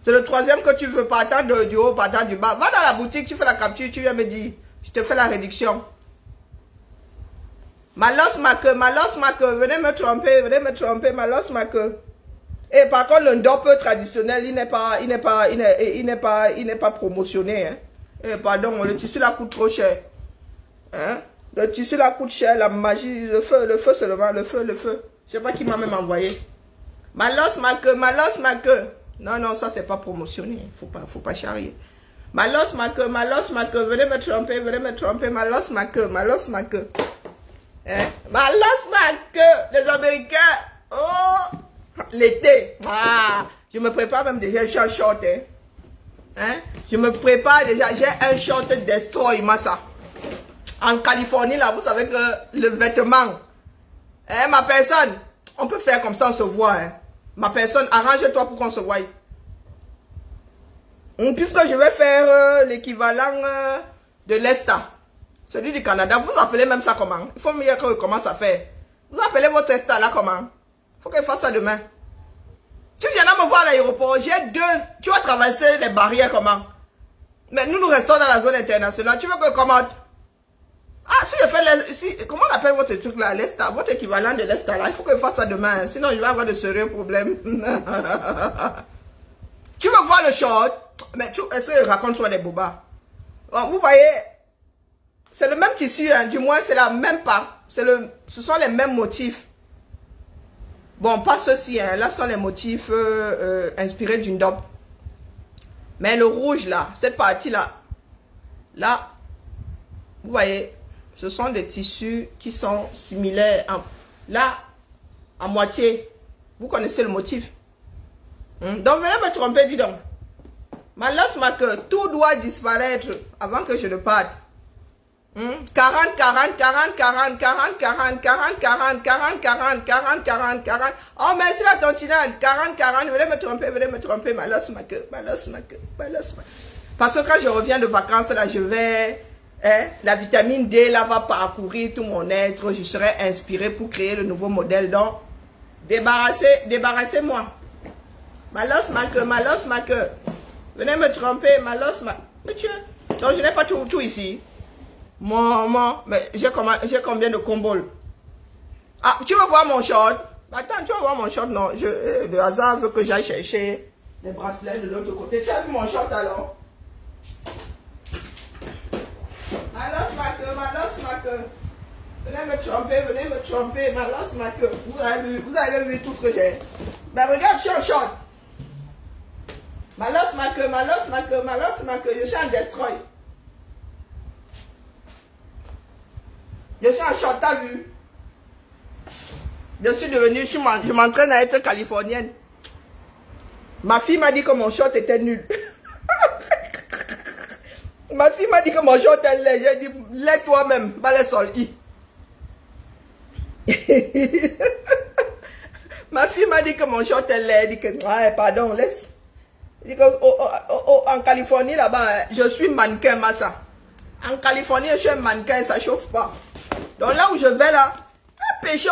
C'est le troisième que tu veux, partant de- du haut, partant du bas. Va dans la boutique, tu fais la capture, tu viens me dire, je te fais la réduction. Malos ma queue, malos ma queue, venez me tromper, venez me tromper, malos ma queue. Et par contre, le ndop traditionnel, il n'est pas, il n'est pas, il n'est, il n'est pas, il n'est pas promotionné. Hein. Eh, pardon, le tissu là coûte trop cher. Hein? Le tissu là coûte cher, la magie, le feu, le feu seulement, le feu, le feu. Je sais pas qui m'a même envoyé. Malos ma queue, malos ma queue. Non, non, ça c'est pas promotionné. Faut pas, faut pas charrier. Malos ma queue, malos ma queue. Venez me tromper, venez me tromper. Malos ma queue, malos ma queue. Hein? Malos ma queue. Les Américains. Oh! L'été. Ah! Je me prépare même déjà, j'ai un short. Hein? Hein? Je me prépare déjà, j'ai un short destroy, massa. En Californie, là, vous savez que le vêtement, hein, ma personne, on peut faire comme ça, on se voit. Hein. Ma personne, arrange-toi pour qu'on se voie. Hum, Puisque je vais faire euh, l'équivalent euh, de l'ESTA, celui du Canada, vous appelez même ça comment? Il faut que je commence à faire. Vous appelez votre ESTA là comment? Il faut qu'elle fasse ça demain. Tu viendras me voir à l'aéroport, j'ai deux, tu vas traverser les barrières comment? Mais nous, nous restons dans la zone internationale, tu veux que je commande? Ah, si je fais les, si, comment on appelle votre truc là, l'ESTA, votre équivalent de l'ESTA là, il faut que je fasse ça demain, sinon je vais avoir de sérieux problèmes. tu veux voir le short, mais tu, est-ce que raconte-toi des bobas? Bon, vous voyez, c'est le même tissu, hein, du moins c'est la même part, le, ce sont les mêmes motifs. Bon, pas ceci, hein, là sont les motifs euh, euh, inspirés d'une dope. Mais le rouge là, cette partie là, vous voyez, ce sont des tissus qui sont similaires. Là, à moitié, vous connaissez le motif? Hmm, Donc, venez me tromper, dis donc. Ma ma queue, tout doit disparaître avant que je ne parte. 40, 40, 40, 40, 40, 40, 40, 40, 40, 40, 40, 40, 40, 40. Oh, mais c'est la tontinade. 40, 40. Vous voulez me tromper, vous voulez me tromper. Malos, ma queue, malos, ma queue, malos, ma queue. Parce que quand je reviens de vacances, là, je vais... La vitamine D, là, va parcourir tout mon être. Je serai inspirée pour créer le nouveau modèle. Donc, débarrassez, débarrassez-moi. Malos, ma queue, malos, ma queue. Venez me tromper, malos, ma... Donc, je n'ai pas tout, tout ici. Maman, mais j'ai combien, de combos Ah, tu veux voir mon short? Attends, tu veux voir mon short? Non, je, euh, le hasard veut que j'aille chercher les bracelets de l'autre côté. Tu as vu mon short alors? Ma losse, ma queue, ma queue. Venez me tromper, venez me tromper, ma losse, ma queue. Vous avez vu, vous avez vu tout ce que j'ai. Mais regarde, je suis en short. Ma losse, ma queue, ma losse, ma queue, ma losse, ma queue. Je suis en destroy. Je suis en short, t'as vu? Je suis devenue, je m'entraîne à être californienne. Ma fille m'a dit que mon short était nul. Ma fille m'a dit que mon short est laid. J'ai dit, laid toi-même, va les sol. i. Ma fille m'a dit que mon short est laid. Elle dit ouais, pardon, laisse. Dit oh, oh, oh, en Californie, là-bas, je suis mannequin, Massa. En Californie, je suis un mannequin, ça chauffe pas. Donc là où je vais, là, pécho.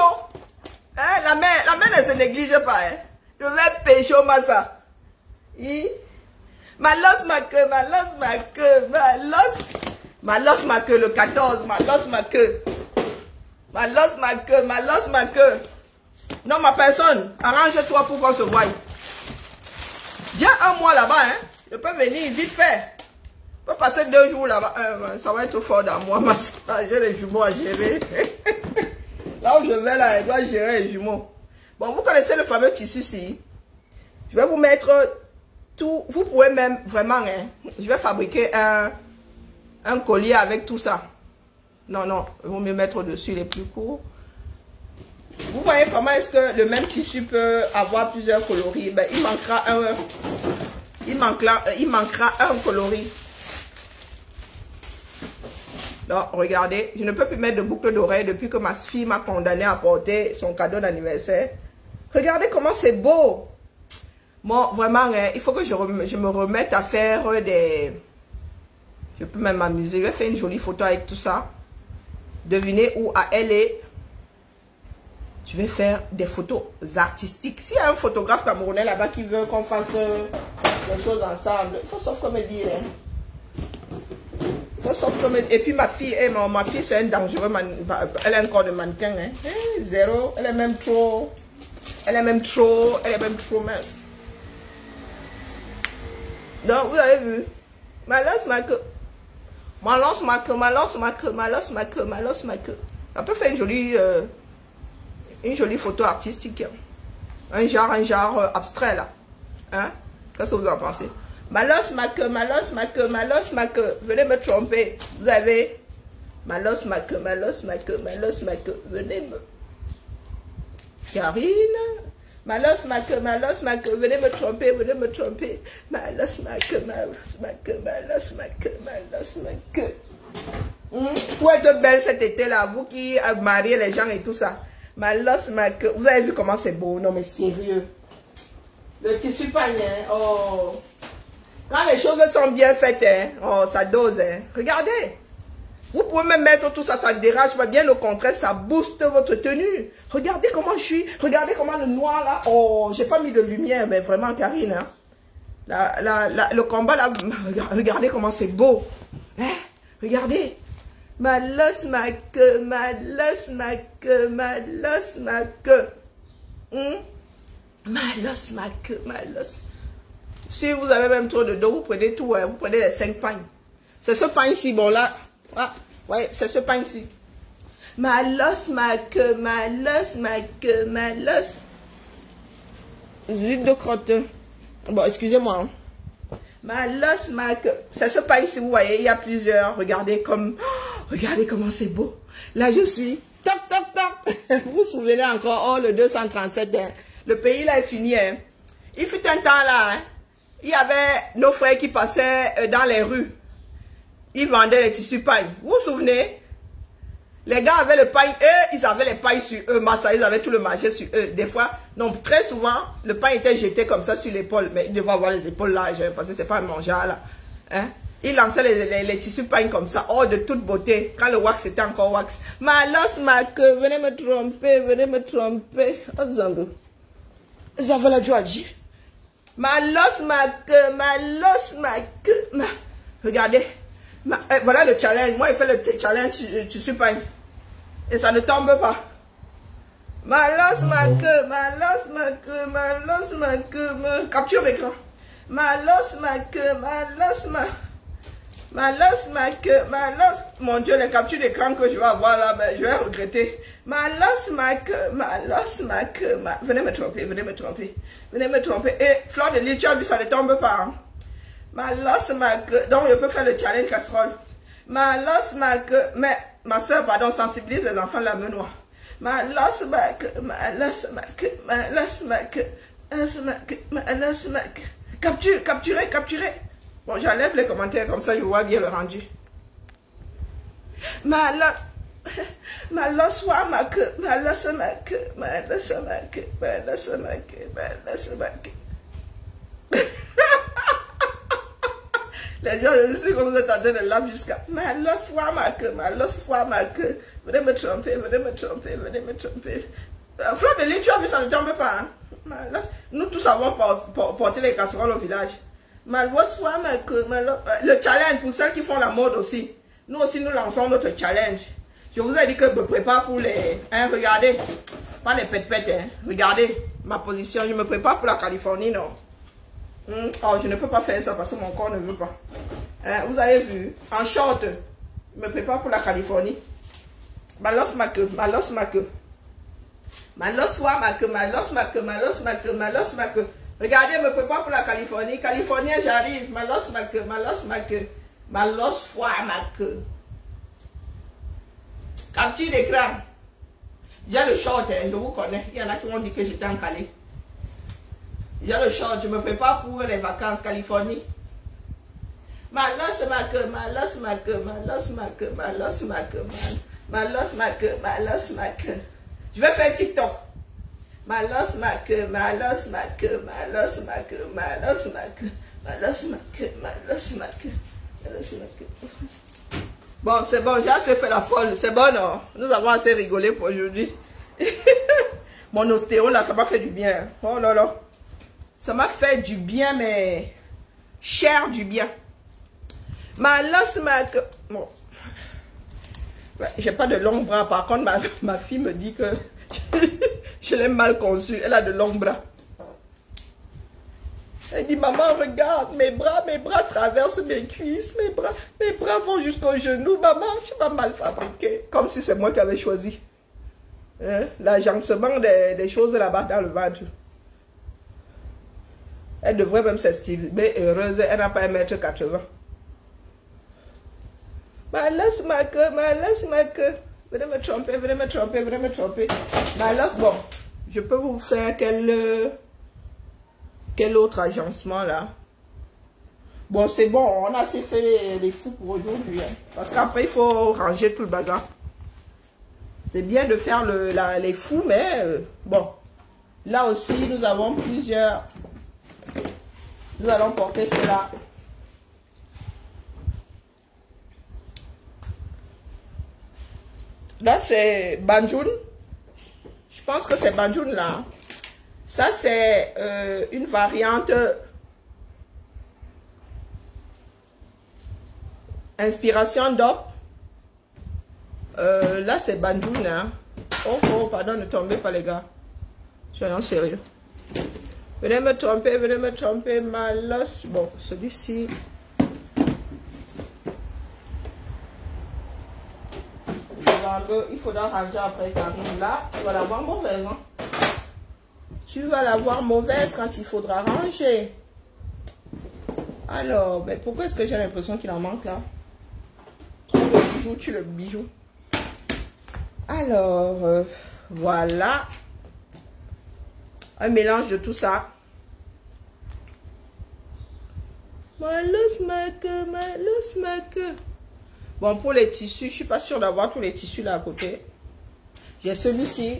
Hein, la main, la main ne se néglige pas. Hein. Je vais pécho, Massa. I. Ma losse, ma queue, ma losse, ma queue, ma losse. Ma losse, ma queue, le 14, ma losse, ma queue. Ma losse, ma queue, ma losse, ma queue. Non, ma personne, arrange-toi pour qu'on se voie. Déjà un mois là-bas, hein. Je peux venir vite fait. Passer deux jours là-bas. Euh, ça va être fort dans moi, ma. J'ai les jumeaux à gérer. là où je vais là, je dois gérer les jumeaux. Bon, vous connaissez le fameux tissu-ci. Je vais vous mettre tout. Vous pouvez même vraiment, hein, je vais fabriquer un, un collier avec tout ça. Non, non, il vaut mieux mettre dessus les plus courts. Vous voyez comment est-ce que le même tissu peut avoir plusieurs coloris? Ben, Il manquera un. Il manquera, il manquera un coloris. Donc, regardez, je ne peux plus mettre de boucle d'oreille depuis que ma fille m'a condamné à porter son cadeau d'anniversaire. Regardez comment c'est beau. Bon, vraiment, hein, il faut que je, me remette à faire des... Je peux même m'amuser. Je vais faire une jolie photo avec tout ça. Devinez où à elle est. Je vais faire des photos artistiques. S'il y a un photographe camerounais là-bas qui veut qu'on fasse euh, des choses ensemble, il faut sauf comme dit. Hein. Elle- Et puis ma fille, eh, ma, ma fille c'est un dangereux man- Elle a un corps de mannequin. Hein. Eh, zéro. Elle est même trop. Elle est même trop. Elle est même trop mince. Donc vous avez vu. Ma losse, ma queue. Ma losse, ma queue, ma losse, ma queue, ma losse, ma queue, ma losse, ma queue. On peut faire une jolie. euh, une jolie photo artistique. Un genre, un genre euh, abstrait là. Hein? Qu'est-ce que vous en pensez? Malos, ma queue, malos, ma queue, malos, ma queue. Venez me tromper. Vous avez malos, ma queue, malos, ma queue, malos, ma queue. Venez me. Karine. Malos, ma queue, malos, ma queue. Venez me tromper, venez me tromper. Malos, ma queue, malos, ma queue, malos, ma queue, malos, ma queue. Hmm? Pour belle cet été-là, vous qui mariez les gens et tout ça. Ma losse, ma queue. Vous avez vu comment c'est beau? Non, mais sérieux. Le tissu hein. Oh. Quand les choses sont bien faites, hein. Oh, ça dose, hein. Regardez. Vous pouvez même mettre tout ça, ça ne dérange pas. Bien au contraire, ça booste votre tenue. Regardez comment je suis. Regardez comment le noir là. Oh, j'ai pas mis de lumière, mais vraiment, Karine. Hein. Le combat là, regardez comment c'est beau. Hein? Regardez. Ma ma queue, ma losse, ma queue, ma losse, ma queue. Hmm? Ma queue, ma. Si vous avez même trop de dos, vous prenez tout, vous prenez les cinq pagnes. C'est ce pagne-ci, bon là. Ah, ouais, c'est ce pagne-ci. Ma losse, ma queue, ma losse, ma queue, ma. Zut de crotte. Bon, excusez-moi. hein. Ma queue. C'est ce pagne-ci, vous voyez, il y a plusieurs. Regardez comme... Oh, regardez comment c'est beau. Là, je suis... Toc, toc, toc. Vous vous souvenez encore, oh, le 237. hein. Le pays, là, est fini. Hein. Il fut un temps, là, hein. Il y avait nos frères qui passaient euh, dans les rues. Ils vendaient les tissus paille. Vous vous souvenez? Les gars avaient le pain, eux, ils avaient les pailles sur eux, massa, ils avaient tout le marché sur eux. Des fois, non, très souvent, le pain était jeté comme ça sur l'épaule, mais ils devaient avoir les épaules larges, hein, parce que c'est pas un mangeard là. Hein? Ils lançaient les, tissus pain comme ça, oh, de toute beauté, quand le wax était encore wax. Ma losse, ma queue, venez me tromper, venez me tromper. Oh, Zambo. Ils avaient la joie à dire. Ma losse, ma queue, ma losse, ma queue, ma... Regardez. Ma- eh, voilà le challenge. Moi, il fait le challenge, tu, tu suis pas. Et ça ne tombe pas. Ma losse, ma queue, ma losse, ma queue, ma losse, ma queue. Capture l'écran. Ma losse, ma queue, ma losse, ma... Ma losse, ma queue, ma losse. Mon Dieu, les captures d'écran que je vais avoir là, ben, je vais regretter. Ma losse, ma queue, ma losse, ma queue, ma... Venez me tromper, venez me tromper. Venez me tromper. Et Fleur de Lille, tu ça ne tombe pas. hein. Ma losse, ma queue. Donc, je peux faire le challenge casserole. Ma losse, ma queue. Mais, ma soeur, pardon, sensibilise les enfants la menois. Ma losse, ma queue, ma losse, ma queue, ma losse, ma queue. Ma losse, ma queue. Capture, capturez, capturez. Bon, j'enlève les commentaires comme ça, je vois bien le rendu. Ma losse, ma losse, wa ma queue, ma losse, ma queue, ma losse, ma queue, ma losse, ma queue, ma losse, ma queue. Les gens, je suis comme vous êtes en train de laver jusqu'à ma losse, wa ma queue, ma losse, wa ma queue. Venez me tromper, venez me tromper, venez me tromper. Euh, Fleur de Lille, tu as vu, ça ne tombe pas. Hein? Nous tous avons por- por- porté les casseroles au village. Euh, Le challenge pour celles qui font la mode aussi. Nous aussi, nous lançons notre challenge. Je vous ai dit que je me prépare pour les... Hein, regardez. Pas les pète-pètes, hein. Regardez ma position. Je me prépare pour la Californie, non. Hmm, Oh, je ne peux pas faire ça parce que mon corps ne veut pas. Hein, vous avez vu, en short, je me prépare pour la Californie. Malos ma queue, malos ma queue. Malos wa ma queue, malos ma queue, malos ma queue, malos ma queue. Regardez, je me prépare pour la Californie. Californien, j'arrive. Malos ma queue, malos ma queue. Malos foi ma queue. Capture d'écran. J'ai le short, hein, je vous connais. Il y en a qui m'ont dit que j'étais en Calais. J'ai le short, je me prépare pour les vacances Californie. Malos ma queue, malos ma queue, malos ma queue, malos ma ma- malos ma queue, malos ma queue. Je vais faire TikTok. Malos ma queue, malos ma queue, malos ma queue, malos ma queue, malos ma malos ma queue, malos ma queue. Bon, c'est bon, j'ai assez fait la folle. C'est bon, non? Nous avons assez rigolé pour aujourd'hui. Mon ostéo, là, ça m'a fait du bien. Oh là là. Ça m'a fait du bien, mais cher du bien. Ma losse, ma... Bon. J'ai pas de longs bras. Par contre, ma, ma fille me dit que je l'ai mal conçue. Elle a de longs bras. Elle dit, maman, regarde, mes bras, mes bras traversent mes cuisses, mes bras, mes bras vont jusqu'au genou. Maman, tu m'as mal fabriqué. Comme si c'est moi qui avais choisi. Hein? L'agencement des, des choses là-bas dans le ventre. Elle devrait même s'estimer heureuse. Elle n'a pas 1m80. Ma laisse ma queue, ma laisse ma queue. Venez me tromper, venez me tromper, venez me tromper. Ma laisse, bon, je peux vous faire quel, euh, quel autre agencement là? Bon, c'est bon, on a assez fait les, fous pour aujourd'hui. hein. Parce qu'après, il faut ranger tout le bazar. C'est bien de faire le, la- les fous, mais euh, bon. Là aussi, nous avons plusieurs. Nous allons porter cela. Là, c'est Banjoun. Je pense que c'est Banjoun là. Ça, c'est euh, une variante inspiration d'op. Euh, là, c'est Banjoun. Hein. Oh, oh, pardon, ne tombez pas, les gars. Soyons sérieux. Venez me tromper, venez me tromper, malos. Bon, celui-ci. Il faudra ranger après quand là. Tu vas l'avoir mauvaise. Hein? Tu vas l'avoir mauvaise quand il faudra ranger. Alors, ben pourquoi est-ce que j'ai l'impression qu'il en manque là? Le bijou, tu le bijou. Alors, euh, voilà. Un mélange de tout ça. Bon, pour les tissus, je suis pas sûre d'avoir tous les tissus là à côté. J'ai celui-ci.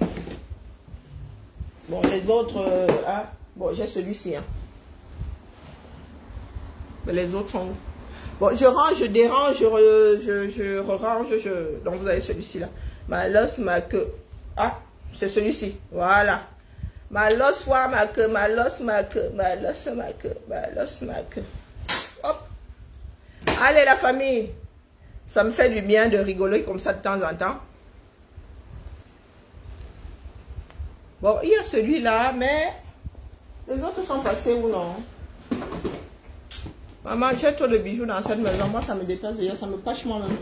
Bon, les autres, euh, hein? Bon, j'ai celui-ci, hein. Mais les autres sont Bon, je range, je dérange, je, re- je, je range, je... Donc, vous avez celui-ci là. Ma losse, ma queue. Ah, c'est celui-ci. Voilà. Ma losse voit ma queue, ma losse ma queue, ma losse ma queue, ma losse ma queue. Hop. Allez la famille. Ça me fait du bien de rigoler comme ça de temps en temps. Bon, il y a celui-là, mais les autres sont passés ou non? Maman, as trop de bijoux dans cette maison. Moi, ça me dépasse déjà, ça me pâche moi-même.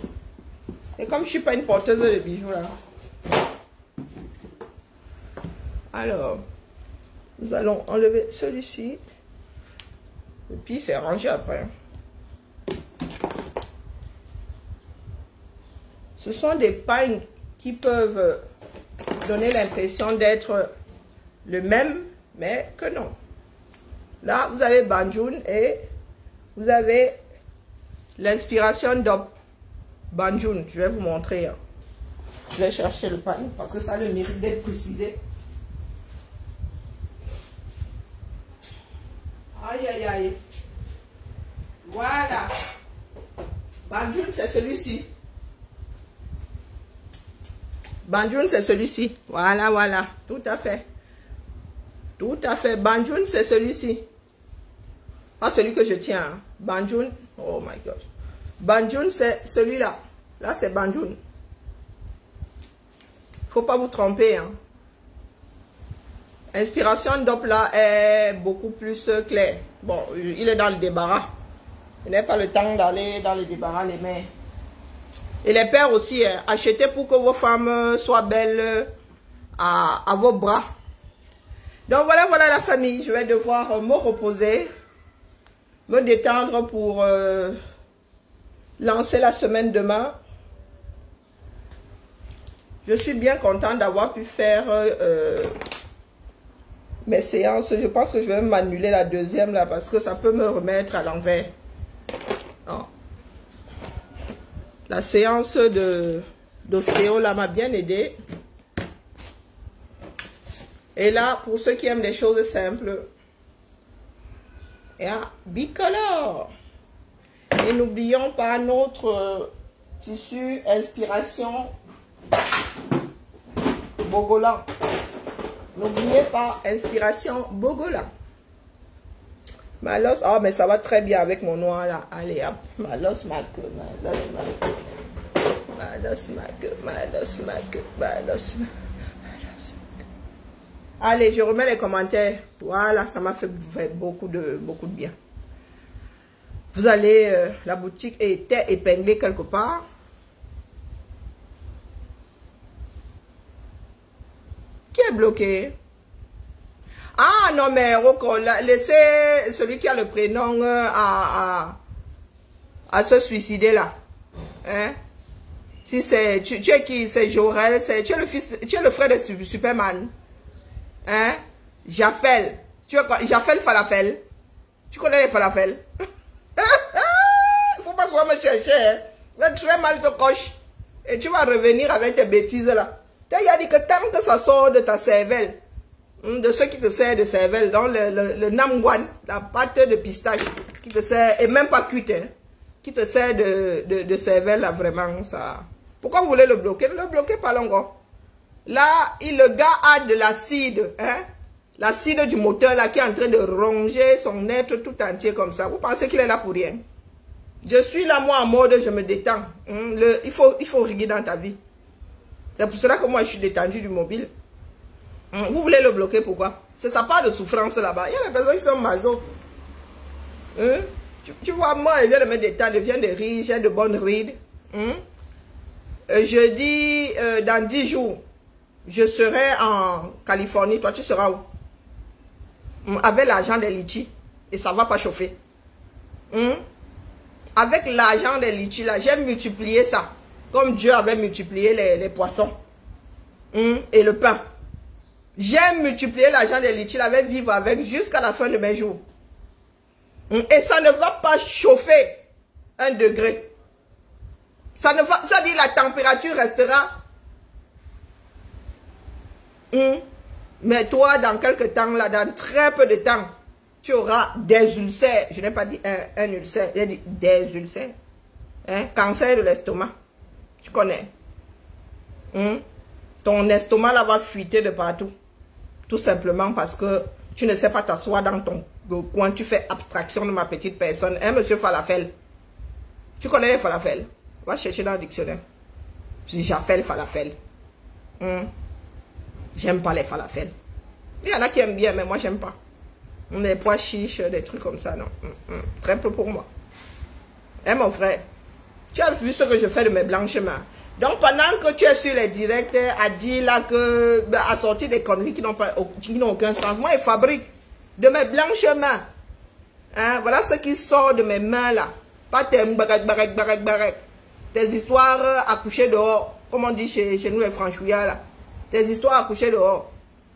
Et comme je suis pas une porteuse de bijoux là. Alors, nous allons enlever celui-ci. Et puis, c'est rangé après. Ce sont des pagnes qui peuvent donner l'impression d'être le même, mais que non. Là, vous avez Banjun et vous avez l'inspiration d'Op. Banjun, je vais vous montrer. hein. Je vais chercher le pagne parce que ça le mérite d'être précisé. Aïe, aïe, aïe. Voilà. Banjun, c'est celui-ci. Banjun, c'est celui-ci. Voilà, voilà. Tout à fait. Tout à fait. Banjun, c'est celui-ci. Pas celui que je tiens. hein. Banjun. Oh my God. Banjun, c'est celui-là. Là, c'est Banjun. Faut pas vous tromper. Hein. Inspiration Doppler est beaucoup plus clair. Bon, il est dans le débarras. Il n'a pas le temps d'aller dans le débarras les mains. Et les pères aussi, hein, achetez pour que vos femmes soient belles euh, à, vos bras. Donc voilà, voilà la famille. Je vais devoir euh, me reposer, me détendre pour euh, lancer la semaine demain. Je suis bien contente d'avoir pu faire euh, euh, mes séances. Je pense que je vais m'annuler la deuxième là parce que ça peut me remettre à l'envers. Non. La séance d'ostéo là m'a bien aidé. Et là, pour ceux qui aiment des choses simples, il y a bicolore. Et n'oublions pas notre euh, tissu inspiration Bogolan. N'oubliez pas, inspiration Bogolan. Malos, oh mais ça va très bien avec mon noir là. Allez hop, Malos ma queue, Malos ma queue. Malos ma queue, Malos ma queue, Malos ma Malos ma queue. Allez, je remets les commentaires. Voilà, ça m'a fait, fait beaucoup de beaucoup de bien. Vous allez, euh, la boutique était épinglée quelque part. Qui est bloqué? Ah non, mais Rocco, la- laissez celui qui a le prénom euh, à, à, se suicider là. Hein? Si c'est, tu, es qui? C'est Jorel, c'est, tu es le fils, tu es le frère de Su- Superman. Hein? Jaffel. Tu es quoi? Jaffel Falafel. Tu connais les falafels? Il faut pas souvent me chercher. Hein? Va très mal te coche. Et tu vas revenir avec tes bêtises là. A dit que tant que ça sort de ta cervelle, de ceux qui te servent de cervelle, dans le, le, namguan, la pâte de pistache, qui te sert, et même pas cuite, hein, qui te sert de, de, cervelle là, vraiment, ça. Pourquoi vous voulez le bloquer? Le bloquez pas longuement. Là, il, le gars a de l'acide, hein? L'acide du moteur là qui est en train de ronger son être tout entier comme ça. Vous pensez qu'il est là pour rien? Je suis là, moi, en mode, je me détends. Le, il, faut, il faut riguer dans ta vie. C'est pour cela que moi, je suis détendu du mobile. Hum, Vous voulez le bloquer, pourquoi? C'est sa part de souffrance là-bas. Il y a des personnes qui sont maso. Hein? Tu, vois, moi, je viens de me détendre, je viens de rire, j'ai de bonnes rides. Hum? Euh, je dis, euh, dans 10 jours, je serai en Californie. Toi, tu seras où? Hum, Avec l'argent des litchis. Et ça va pas chauffer. Avec l'argent des litchis, là, j'ai multiplié ça. Comme Dieu avait multiplié les, poissons. Et le pain. J'ai multiplié l'argent là, je vais vivre avec jusqu'à la fin de mes jours. Hum, Et ça ne va pas chauffer un degré. Ça ne va, ça dit la température restera. Hum. Mais toi, dans quelques temps, là, dans très peu de temps, tu auras des ulcères. Je n'ai pas dit un, ulcère, j'ai dit des ulcères. Hein? Cancer de l'estomac. Tu connais. Hum? Ton estomac là va fuiter de partout. Tout simplement parce que tu ne sais pas t'asseoir dans ton coin, tu fais abstraction de ma petite personne. Hein, monsieur Falafel? Tu connais les falafel? Va chercher dans le dictionnaire. J'appelle falafel. Hmm. J'aime pas les falafels. Il y en a qui aiment bien, mais moi, j'aime pas. Des pois chiches, des trucs comme ça, non? Hmm, hmm. Très peu pour moi. Hein, mon frère? Tu as vu ce que je fais de mes blanchiments donc, pendant que tu es sur les directs, à dire là que, ben, à sortir des conneries qui n'ont pas, qui n'ont aucun sens, moi, je fabrique de mes blanches mains. Hein, voilà ce qui sort de mes mains là. Pas tes barek, barek, barek, barek. Tes histoires à coucher dehors. Comme on dit chez, chez nous les franchouillards là. Tes histoires à coucher dehors.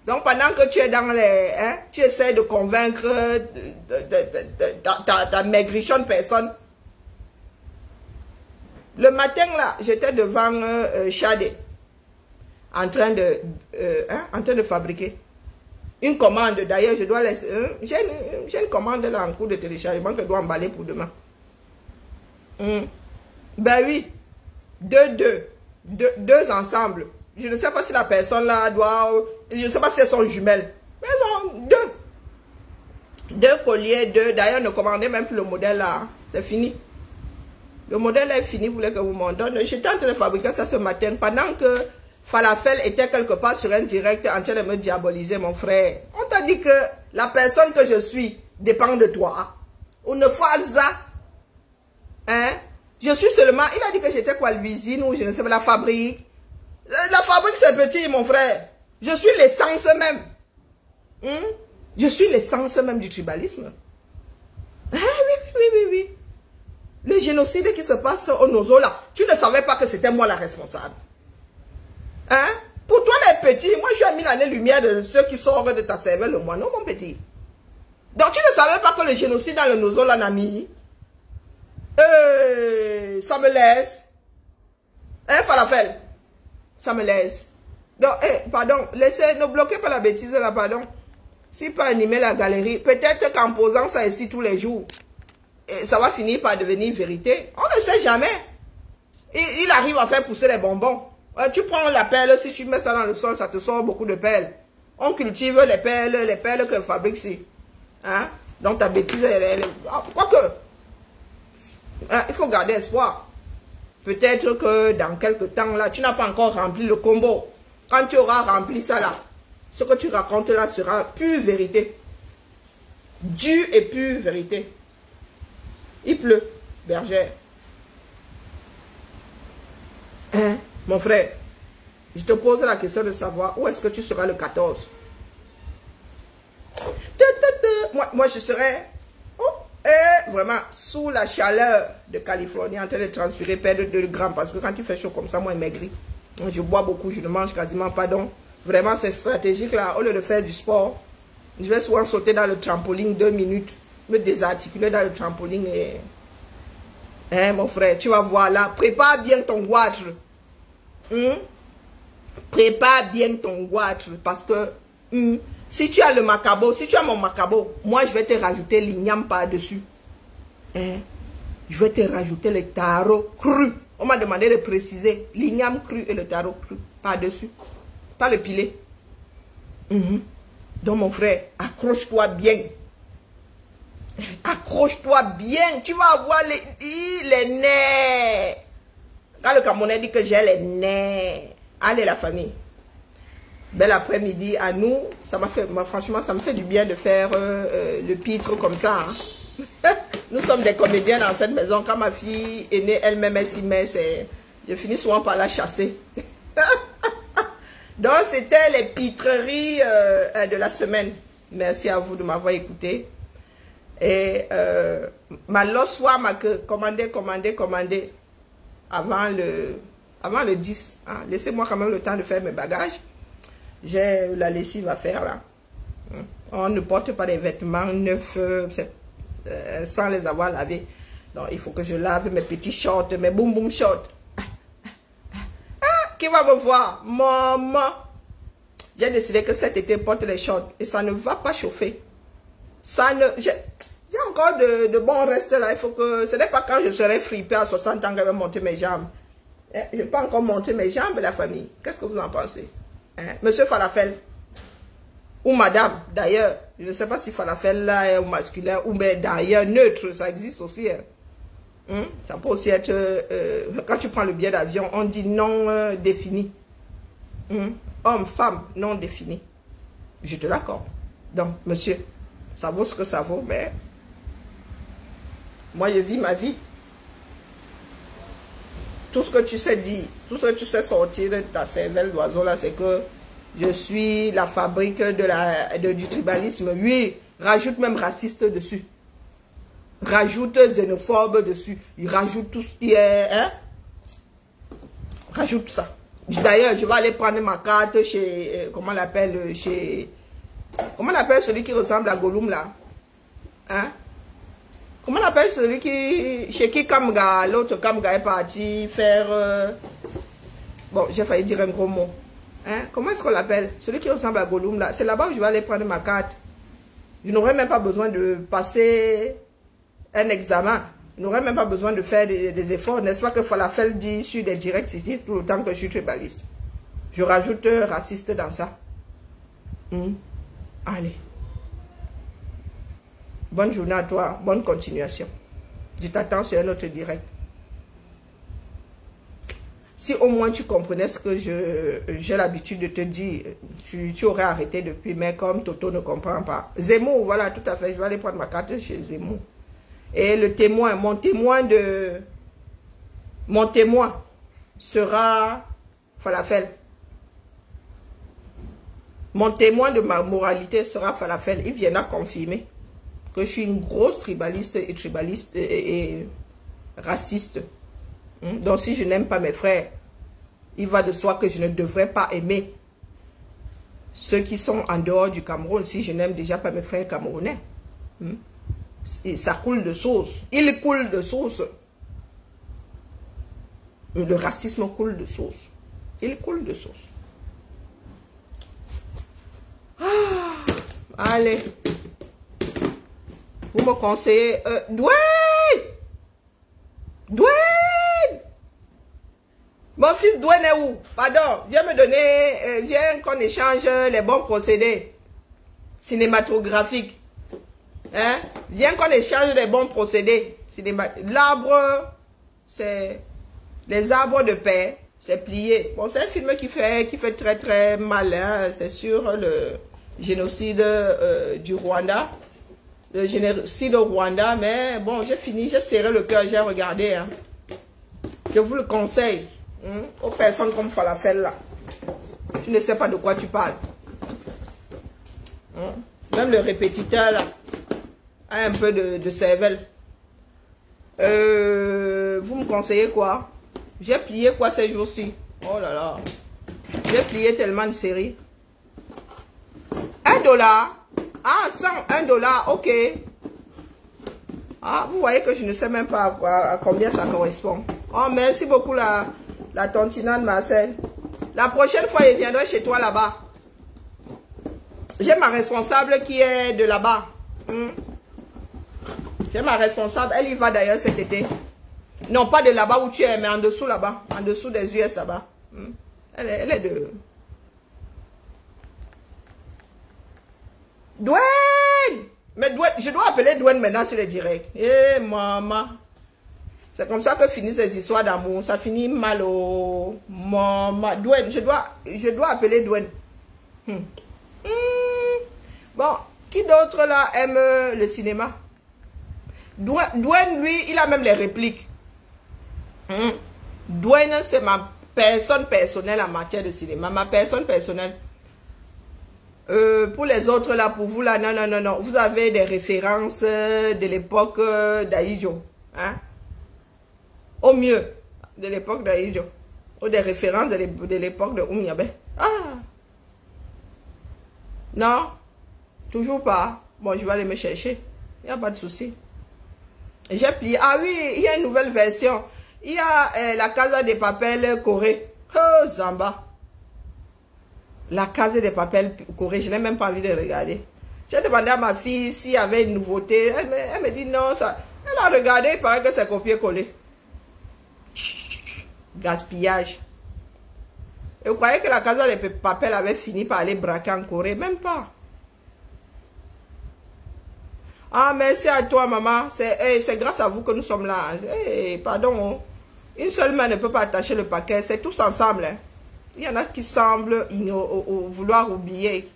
Donc pendant que tu es dans les... Hein, tu essaies de convaincre de, de, ta, ta maigrichonne personne le matin, là, j'étais devant euh, euh en train de, euh, hein, en train fabriquer une commande. D'ailleurs, je dois laisser... Euh, j'ai une, commande là en cours de téléchargement que je dois emballer pour demain. Hmm. Ben oui, deux, deux, deux, deux ensemble. Je ne sais pas si la personne là doit... Je ne sais pas si elles sont jumelles. Mais elles ont deux. Deux colliers, deux. D'ailleurs, ne commandez même plus le modèle là. C'est fini. Le modèle est fini, vous voulez que vous m'en donne. J'étais en train de fabriquer ça ce matin pendant que Falafel était quelque part sur un direct en train de me diaboliser, mon frère. On t'a dit que la personne que je suis dépend de toi. Une fois ça, hein, je suis seulement, il a dit que j'étais quoi, l'usine ou je ne sais pas, la fabrique. La fabrique c'est petit, mon frère. Je suis l'essence même. Hein? Je suis l'essence même du tribalisme. Ah oui, oui, oui, oui. Le génocide qui se passe au Nozo tu ne savais pas que c'était moi la responsable. Hein? Pour toi les petits, moi je suis à mille années-lumière de ceux qui sortent de ta cervelle le mois, non mon petit. Donc tu ne savais pas que le génocide dans le Nozo là n'a mis. Euh, ça me laisse. Hein, Falafel? Ça me laisse. Donc, eh, pardon, laissez, ne bloquez pas la bêtise là, pardon. Si pas animer la galerie, peut-être qu'en posant ça ici tous les jours, ça va finir par devenir vérité. On ne sait jamais. Il, arrive à faire pousser les bonbons. Euh, tu prends la pelle, si tu mets ça dans le sol, ça te sort beaucoup de pelles. On cultive les pelles, les pelles que fabrique ici. Hein? Donc ta bêtise, ah, quoique, hein, il faut garder espoir. Peut-être que dans quelques temps, là, tu n'as pas encore rempli le combo. Quand tu auras rempli ça, là, ce que tu racontes là sera pure vérité. Dieu et pure vérité. Il pleut, bergère. Hein, mon frère, je te pose la question de savoir où est-ce que tu seras le 14. Moi, moi, je serai oh, eh, vraiment sous la chaleur de Californie en train de transpirer, perdre 2 grammes. Parce que quand tu fais chaud comme ça, moi, je maigris. Je bois beaucoup, je ne mange quasiment pas. Donc, vraiment, c'est stratégique là. Au lieu de faire du sport, je vais souvent sauter dans le trampoline deux minutes me désarticuler dans le trampoline et... Hein, mon frère, tu vas voir là. Prépare bien ton goitre. Hein? Prépare bien ton goitre parce que hein, si tu as le macabo, si tu as mon macabo, moi je vais te rajouter l'igname par-dessus. Hein? Je vais te rajouter le tarot cru. On m'a demandé de préciser l'igname cru et le tarot cru par-dessus. Pas le pilet. Donc mon frère, accroche-toi bien. Accroche-toi bien. Tu vas avoir les, les nerfs. Quand le Camerounais dit que j'ai les nerfs. Allez la famille. Bel après-midi à nous. Ça m'a fait, franchement, ça me fait du bien de faire euh, euh, le pitre comme ça. Hein. nous sommes des comédiens dans cette maison. Quand ma fille est née, elle-même est si mince, je finis souvent par la chasser. Donc, c'était les pitreries euh, de la semaine. Merci à vous de m'avoir écouté. Et euh, ma soit m'a commandé, commandé, avant le, avant le 10. Hein. Laissez-moi quand même le temps de faire mes bagages. J'ai la lessive à faire là. Hein. On ne porte pas des vêtements neufs euh, euh, sans les avoir lavés. Donc il faut que je lave mes petits shorts, mes boum boum shorts. Ah, qui va me voir? Maman. J'ai décidé que cet été porte les shorts et ça ne va pas chauffer. Ça ne... Il y a encore de, bons restes là. Il faut que... Ce n'est pas quand je serai fripé à 60 ans que je vais monter mes jambes. Eh, je ne vais pas encore monter mes jambes, la famille. Qu'est-ce que vous en pensez? Hein? Monsieur Falafel. Ou madame, d'ailleurs. Je ne sais pas si falafel là est masculin ou mais d'ailleurs neutre, ça existe aussi. hein. Ça peut aussi être, euh, euh, quand tu prends le billet d'avion, on dit non euh, défini. Homme, femme, non défini. Je te l'accorde. Donc, monsieur, ça vaut ce que ça vaut, mais moi, je vis ma vie. Tout ce que tu sais dire, tout ce que tu sais sortir de ta cervelle d'oiseau là, c'est que je suis la fabrique de la, du tribalisme. Oui, rajoute même raciste dessus. Rajoute xénophobe dessus. Il rajoute tout ce qui est... Hein? Rajoute ça. D'ailleurs, je vais aller prendre ma carte chez... euh, Comment l'appelle Chez... Comment on appelle celui qui ressemble à Gollum là? Hein? Comment on appelle celui qui... Chez qui Kamga, l'autre Kamga est parti faire... euh, Bon, j'ai failli dire un gros mot. Hein? Comment est-ce qu'on l'appelle? Celui qui ressemble à Gollum là. C'est là-bas où je vais aller prendre ma carte. Je n'aurai même pas besoin de passer un examen. Je n'aurai même pas besoin de faire des, des efforts. N'est-ce pas que Falafel dit sur des directs ici tout le temps que je suis tribaliste. Je rajoute euh, raciste dans ça. Hmm. Allez. Bonne journée à toi. Bonne continuation. Je t'attends sur un autre direct. Si au moins tu comprenais ce que j'ai l'habitude de te dire, tu, tu aurais arrêté depuis, mais comme Toto ne comprend pas. Zemmour, voilà, tout à fait. Je vais aller prendre ma carte chez Zemmour. Et le témoin, mon témoin de... Mon témoin sera Falafel. Mon témoin de ma moralité sera Falafel. Il viendra confirmer que je suis une grosse tribaliste et tribaliste et, raciste. Hmm? Donc si je n'aime pas mes frères, il va de soi que je ne devrais pas aimer ceux qui sont en dehors du Cameroun si je n'aime déjà pas mes frères camerounais. Hmm? Ça coule de sauce. Il coule de sauce. Le racisme coule de sauce. Il coule de sauce. Ah, allez. Vous me conseillez... Euh, Dwayne Dwayne Mon fils Dwayne est où? Pardon, viens me donner... euh, viens qu'on échange les bons procédés cinématographiques. Hein? Viens qu'on échange les bons procédés. L'arbre, c'est... Les arbres de paix, c'est plié. Bon, c'est un film qui fait, qui fait très très mal. C'est sur le génocide euh, du Rwanda. Le génocide au Rwanda. Mais bon, j'ai fini, j'ai serré le cœur, j'ai regardé. hein. Je vous le conseille. hein, aux personnes comme Falafel là. Tu ne sais pas de quoi tu parles. Hein. Même le répétiteur là a un peu de, de cervelle. Euh, vous me conseillez quoi? J'ai plié quoi ces jours-ci? Oh là là. J'ai plié tellement de séries. Un dollar. Ah, 100, un dollar, ok. Ah, vous voyez que je ne sais même pas à, combien ça correspond. Oh, merci beaucoup la, la Marcel. La prochaine fois, je viendrai chez toi là-bas. J'ai ma responsable qui est de là-bas. Hmm. J'ai ma responsable, elle y va d'ailleurs cet été. Non, pas de là-bas où tu es, mais en dessous là-bas. En dessous des US là-bas. Hmm. Elle est de... Dwayne Mais je dois appeler Dwayne maintenant sur les directs. Eh, maman. C'est comme ça que finissent ces histoires d'amour. Ça finit mal au... Maman. Dwayne, je dois, appeler Dwayne. Hmm. Hmm. Bon, qui d'autre là aime euh, le cinéma? Dwayne, lui, il a même les répliques. Hmm. Dwayne, c'est ma personne personnelle en matière de cinéma. Ma personne personnelle. Euh, pour les autres là, pour vous là, non, non, non, non. Vous avez des références euh, de l'époque euh, d'Aïdjo. Hein? Au mieux, de l'époque d'Aïdjo. Ou des références de l'é- de l'époque de Oumniabe. Ah! Non? Toujours pas. Bon, je vais aller me chercher. Il n'y a pas de souci. J'ai plié. Ah oui, il y a une nouvelle version. Il y a la Casa des Papels Corée. Oh, Zamba. La Casa des Papels Corée, je n'ai même pas envie de regarder. J'ai demandé à ma fille s'il y avait une nouveauté. Elle me, dit non, ça. Elle a regardé, il paraît que c'est copié-collé. Gaspillage. Et vous croyez que la Casa des Papels avait fini par aller braquer en Corée? Même pas. Ah, merci à toi, maman. C'est eh, grâce à vous que nous sommes là. Eh, pardon. Une seule main ne peut pas attacher le paquet. C'est tous ensemble. hein. Il y en a qui semblent vouloir oublier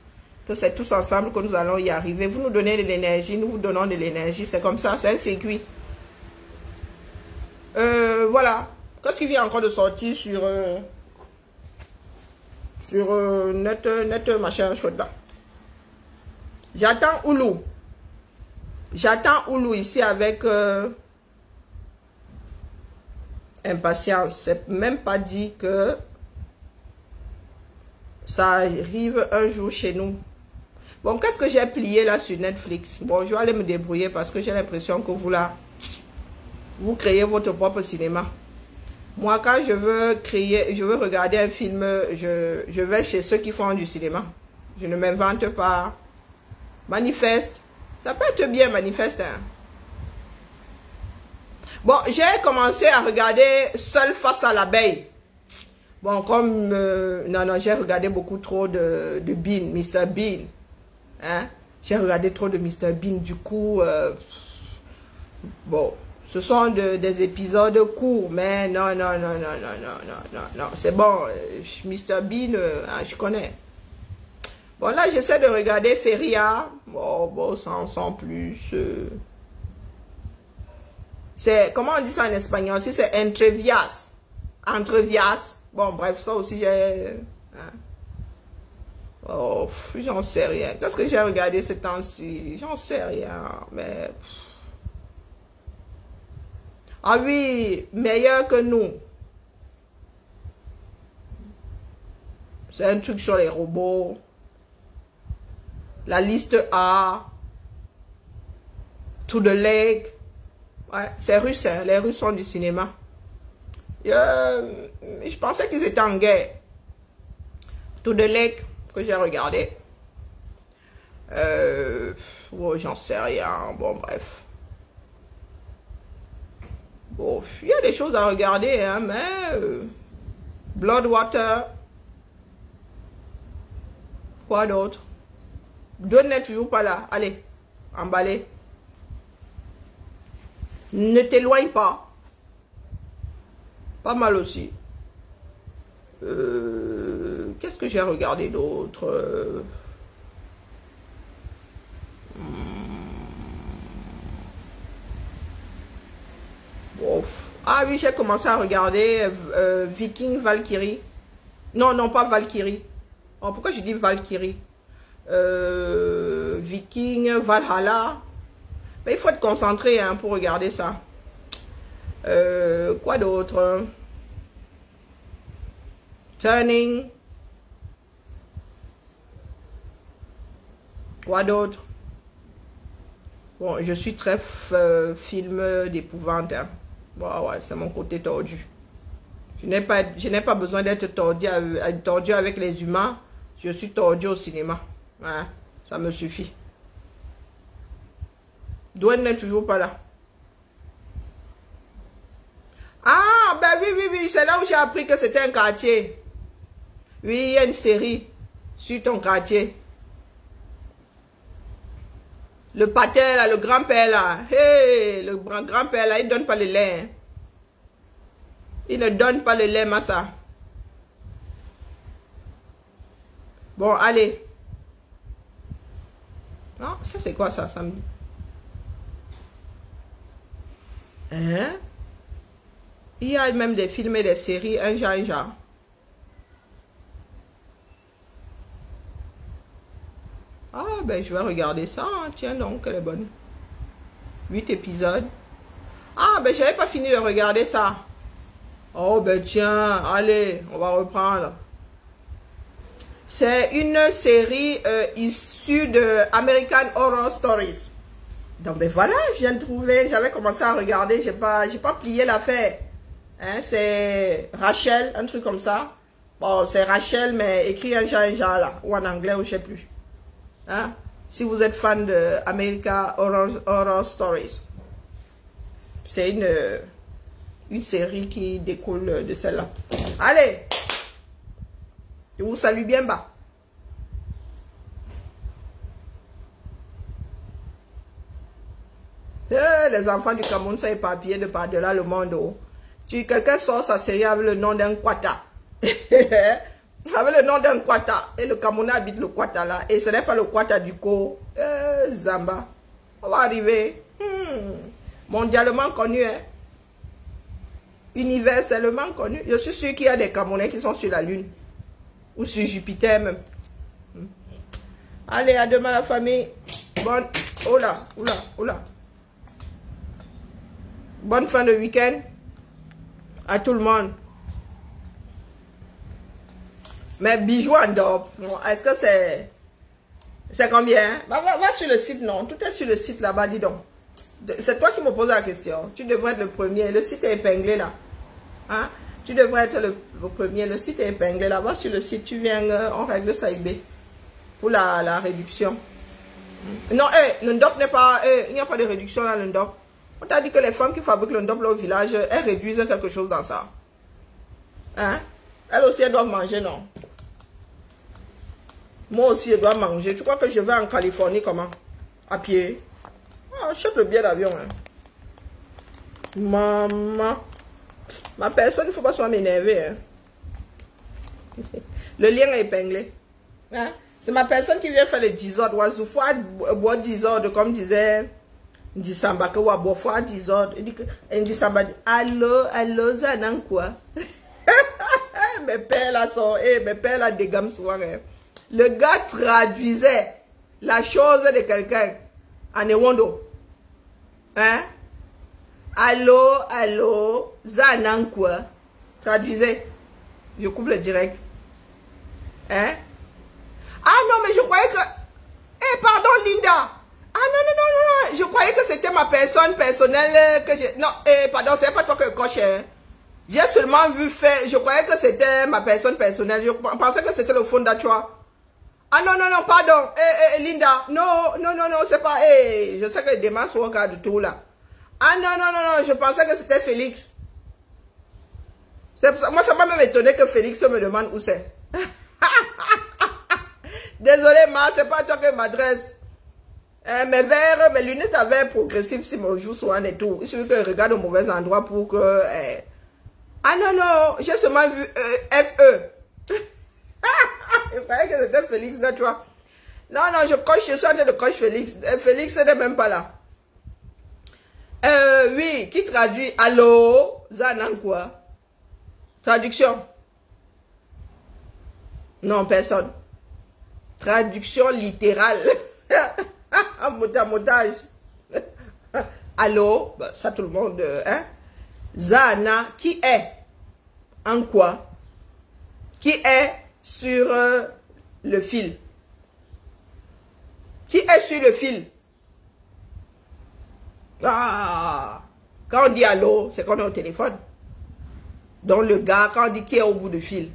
que c'est tous ensemble que nous allons y arriver. Vous nous donnez de l'énergie, nous vous donnons de l'énergie. C'est comme ça, c'est un circuit. Euh, voilà. Qu'est-ce qui vient encore de sortir sur... euh, sur euh, net, net machin là? J'attends Oulou. J'attends Oulou ici avec euh, impatience. C'est même pas dit que ça arrive un jour chez nous. Bon, qu'est-ce que j'ai plié là sur Netflix? Bon, je vais aller me débrouiller parce que j'ai l'impression que vous là, vous créez votre propre cinéma. Moi, quand je veux créer, je veux regarder un film, je, vais chez ceux qui font du cinéma. Je ne m'invente pas. Manifeste. Ça peut être bien, manifeste. hein. Bon, j'ai commencé à regarder Seul face à l'abeille. Bon, comme... euh, non, non, j'ai regardé beaucoup trop de, de Bean, Mr. Bean. Hein? J'ai regardé trop de Mr. Bean. Du coup, euh, bon, ce sont de- des épisodes courts, mais non, non, non, non, non, non, non, non, non. C'est bon, euh, Mr. Bean, euh, hein, je connais. Bon, là, j'essaie de regarder Feria. Bon, bon, sans, sans plus. euh. C'est, comment on dit ça en espagnol? Si c'est entrevias. Entrevias. Bon, bref, ça aussi, j'ai... hein. Oh, j'en sais rien. Qu'est-ce que j'ai regardé ces temps-ci J'en sais rien, mais... Ah oui, meilleur que nous. C'est un truc sur les robots. La liste A. To the Lake. Ouais, c'est russe, hein. les Russes sont du cinéma. Euh, je pensais qu'ils étaient en guerre. To the Lake, que j'ai regardé. Euh, j'en sais rien. Bon, bref. Bon, il y a des choses à regarder, hein, mais... euh, Bloodwater. Quoi d'autre? Don n'est toujours pas là. Allez, emballé. Ne t'éloigne pas. Pas mal aussi. Euh, Qu'est-ce que j'ai regardé d'autre Euh? Ah oui, j'ai commencé à regarder euh, Viking Valkyrie. Non, non, pas Valkyrie. Oh, pourquoi je dis Valkyrie? Viking Valhalla. Mais il faut être concentré hein, pour regarder ça. Quoi d'autre? Turning. Quoi d'autre? Bon, je suis très euh, film d'épouvante. hein. Ouais, c'est mon côté tordu. Je n'ai pas, pas besoin d'être tordu, tordu avec les humains. Je suis tordu au cinéma. Hein, ça me suffit. Dwayne n'est toujours pas là. Ah, ben oui, oui, oui, c'est là où j'ai appris que c'était un quartier. Oui, il y a une série sur ton quartier. Le pater, là, le grand-père, là. Hey, le grand- grand-père, là, il donne pas le lait. hein. Il ne donne pas le lait, Massa. Bon, allez. Non, ça, c'est quoi, ça, samedi? Hein? Il y a même des films et des séries, un genre, un genre. Ah, ben, je vais regarder ça. hein. Tiens donc, elle est bonne. 8 épisodes. Ah, ben, j'avais pas fini de regarder ça. Oh, ben, tiens, allez, on va reprendre. C'est une série euh, issue de American Horror Stories. Donc, ben voilà, je viens de trouver. J'avais commencé à regarder, j'ai pas, pas plié l'affaire. Hein, c'est Rachel, un truc comme ça. Bon, c'est Rachel, mais écrit un genre, un là, ou en anglais, ou je sais plus. Hein? Si vous êtes fan de America Horror, Stories, c'est une, une série qui découle de celle-là. Allez, je vous salue bien bas. Eh, les enfants du Cameroun sont éparpillés de par-delà le monde. oh. Tu, quelqu'un sort sa série avec le nom d'un Kwata. avec le nom d'un Kwata. Et le Cameroun habite le Kwata là. Et ce n'est pas le Kwata du Co. Eh, Zamba. On va arriver. Hmm. Mondialement connu. Hein. Universellement connu. Je suis sûr qu'il y a des Camerounais qui sont sur la Lune. Ou sur Jupiter même. Hmm. Allez, à demain la famille. Bonne... Oh là, oh là, oh. Bonne fin de week-end à tout le monde. Mais bijoux en dehors, est-ce que c'est... C'est combien? Va, va, va, sur le site, non? Tout est sur le site là-bas, dis donc. C'est toi qui me poses la question. Tu devrais être le premier. Le site est épinglé là. Hein? Tu devrais être le, le premier. Le site est épinglé là. Va sur le site. Tu viens, euh, on règle ça eBay. Pour la, la réduction. Non, hey, le n'est pas... Hey, il n'y a pas de réduction là, le. On t'a dit que les femmes qui fabriquent le NDOP là, au village, elles réduisent quelque chose dans ça. Hein? Elles aussi, elles doivent manger, non? Moi aussi, je dois manger. Tu crois que je vais en Californie comment? À pied ah, Achète le billet d'avion. Hein. Maman. Ma personne, il ne faut pas soit m'énerver. Hein. le lien est épinglé. Hein? C'est ma personne qui vient faire les 10 ordres. Oiseau, faut boire 10 ordres, comme disait Ndisamba, que wa boire fois 10 ordres. Il dit Allô, allô, Zanan quoi? Mes pères là sont, eh, mes pères là dégament souvent. Hein. Le gars traduisait la chose de quelqu'un en Ewondo. Hein? Allô, allô, Zanan quoi? Traduisez. Je coupe le direct. Hein? Ah non, mais je croyais que... Eh, pardon, Linda. Ah non, non, non, non, je croyais que c'était ma personne personnelle que j'ai... Non, eh, pardon, c'est pas toi que coche. Hein. J'ai seulement vu faire... Je croyais que c'était ma personne personnelle. Je pensais que c'était le fond. Ah non, non, non, pardon. Eh, eh, Linda. Non, non, non, non, c'est pas... Eh, je sais que demain, sont au cas de tout là. Ah non, non, non, non, je pensais que c'était Félix. Moi, ça m'a même étonné que Félix me demande où c'est. Désolé, ma, c'est pas toi qui m'adresse. Hein, mes verres, mes lunettes à verre progressif si mon joue souvent et tout. Il suffit que je regarde au mauvais endroit pour que... Eh. Ah non, non, j'ai seulement vu euh, FE. je croyais que c'était Félix, tu vois. Non, non, je coche, je suis en train de coche Félix. Félix n'est même pas là. Euh, oui, qui traduit Allô, Zanan quoi? Traduction. Non, personne. Traduction littérale. Montage. Allô, bah, ça tout le monde, hein? Zana, qui est? En quoi? Qui est? Sur euh, le fil? Qui est sur le fil? Ah! Quand on dit allô, c'est qu'on est au téléphone. Donc le gars, quand on dit qui est au bout du fil,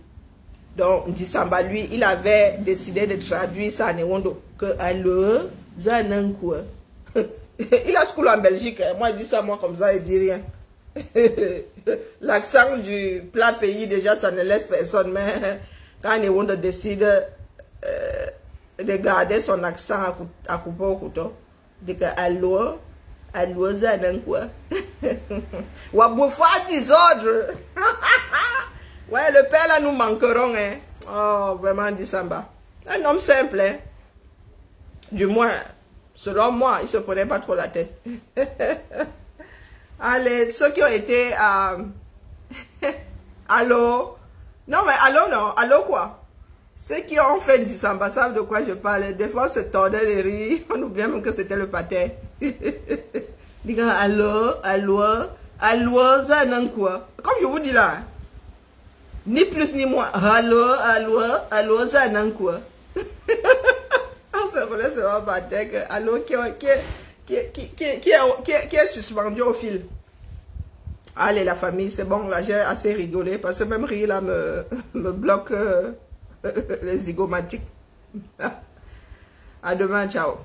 donc Ndisamba, lui, il avait décidé de traduire ça en Ewondo. Que allô, Zanankwa. il a ce en Belgique. Hein. Moi, il dit ça, moi, comme ça, il dit rien. L'accent du plat pays, déjà, ça ne laisse personne. Mais quand Ewondo décide euh, de garder son accent à, cou à couper au couteau, dit que allô, allô, Zanankwa. Waboufa des ordres. Ouais, le père là nous manquerons, hein. Oh, vraiment, dit Samba. Un homme simple, hein. Du moins, selon moi, il se prenait pas trop la tête. Allez, ceux qui ont été à... allô? Non, mais allô, non. Allô, quoi? Ceux qui ont fait du Samba savent de quoi je parle. Des fois, on se tordait les rires. On oublie même que c'était le pâté. Dis allô, allô, allô, ça non quoi? Comme je vous dis là, ni plus ni moins. Allô, allô, allô, ça non quoi? On se connaît par que allô qui, qui est suspendu au fil. Allez la famille, c'est bon, là j'ai assez rigolé parce que même rire là me, me bloque euh, les zygomatiques. à demain, ciao.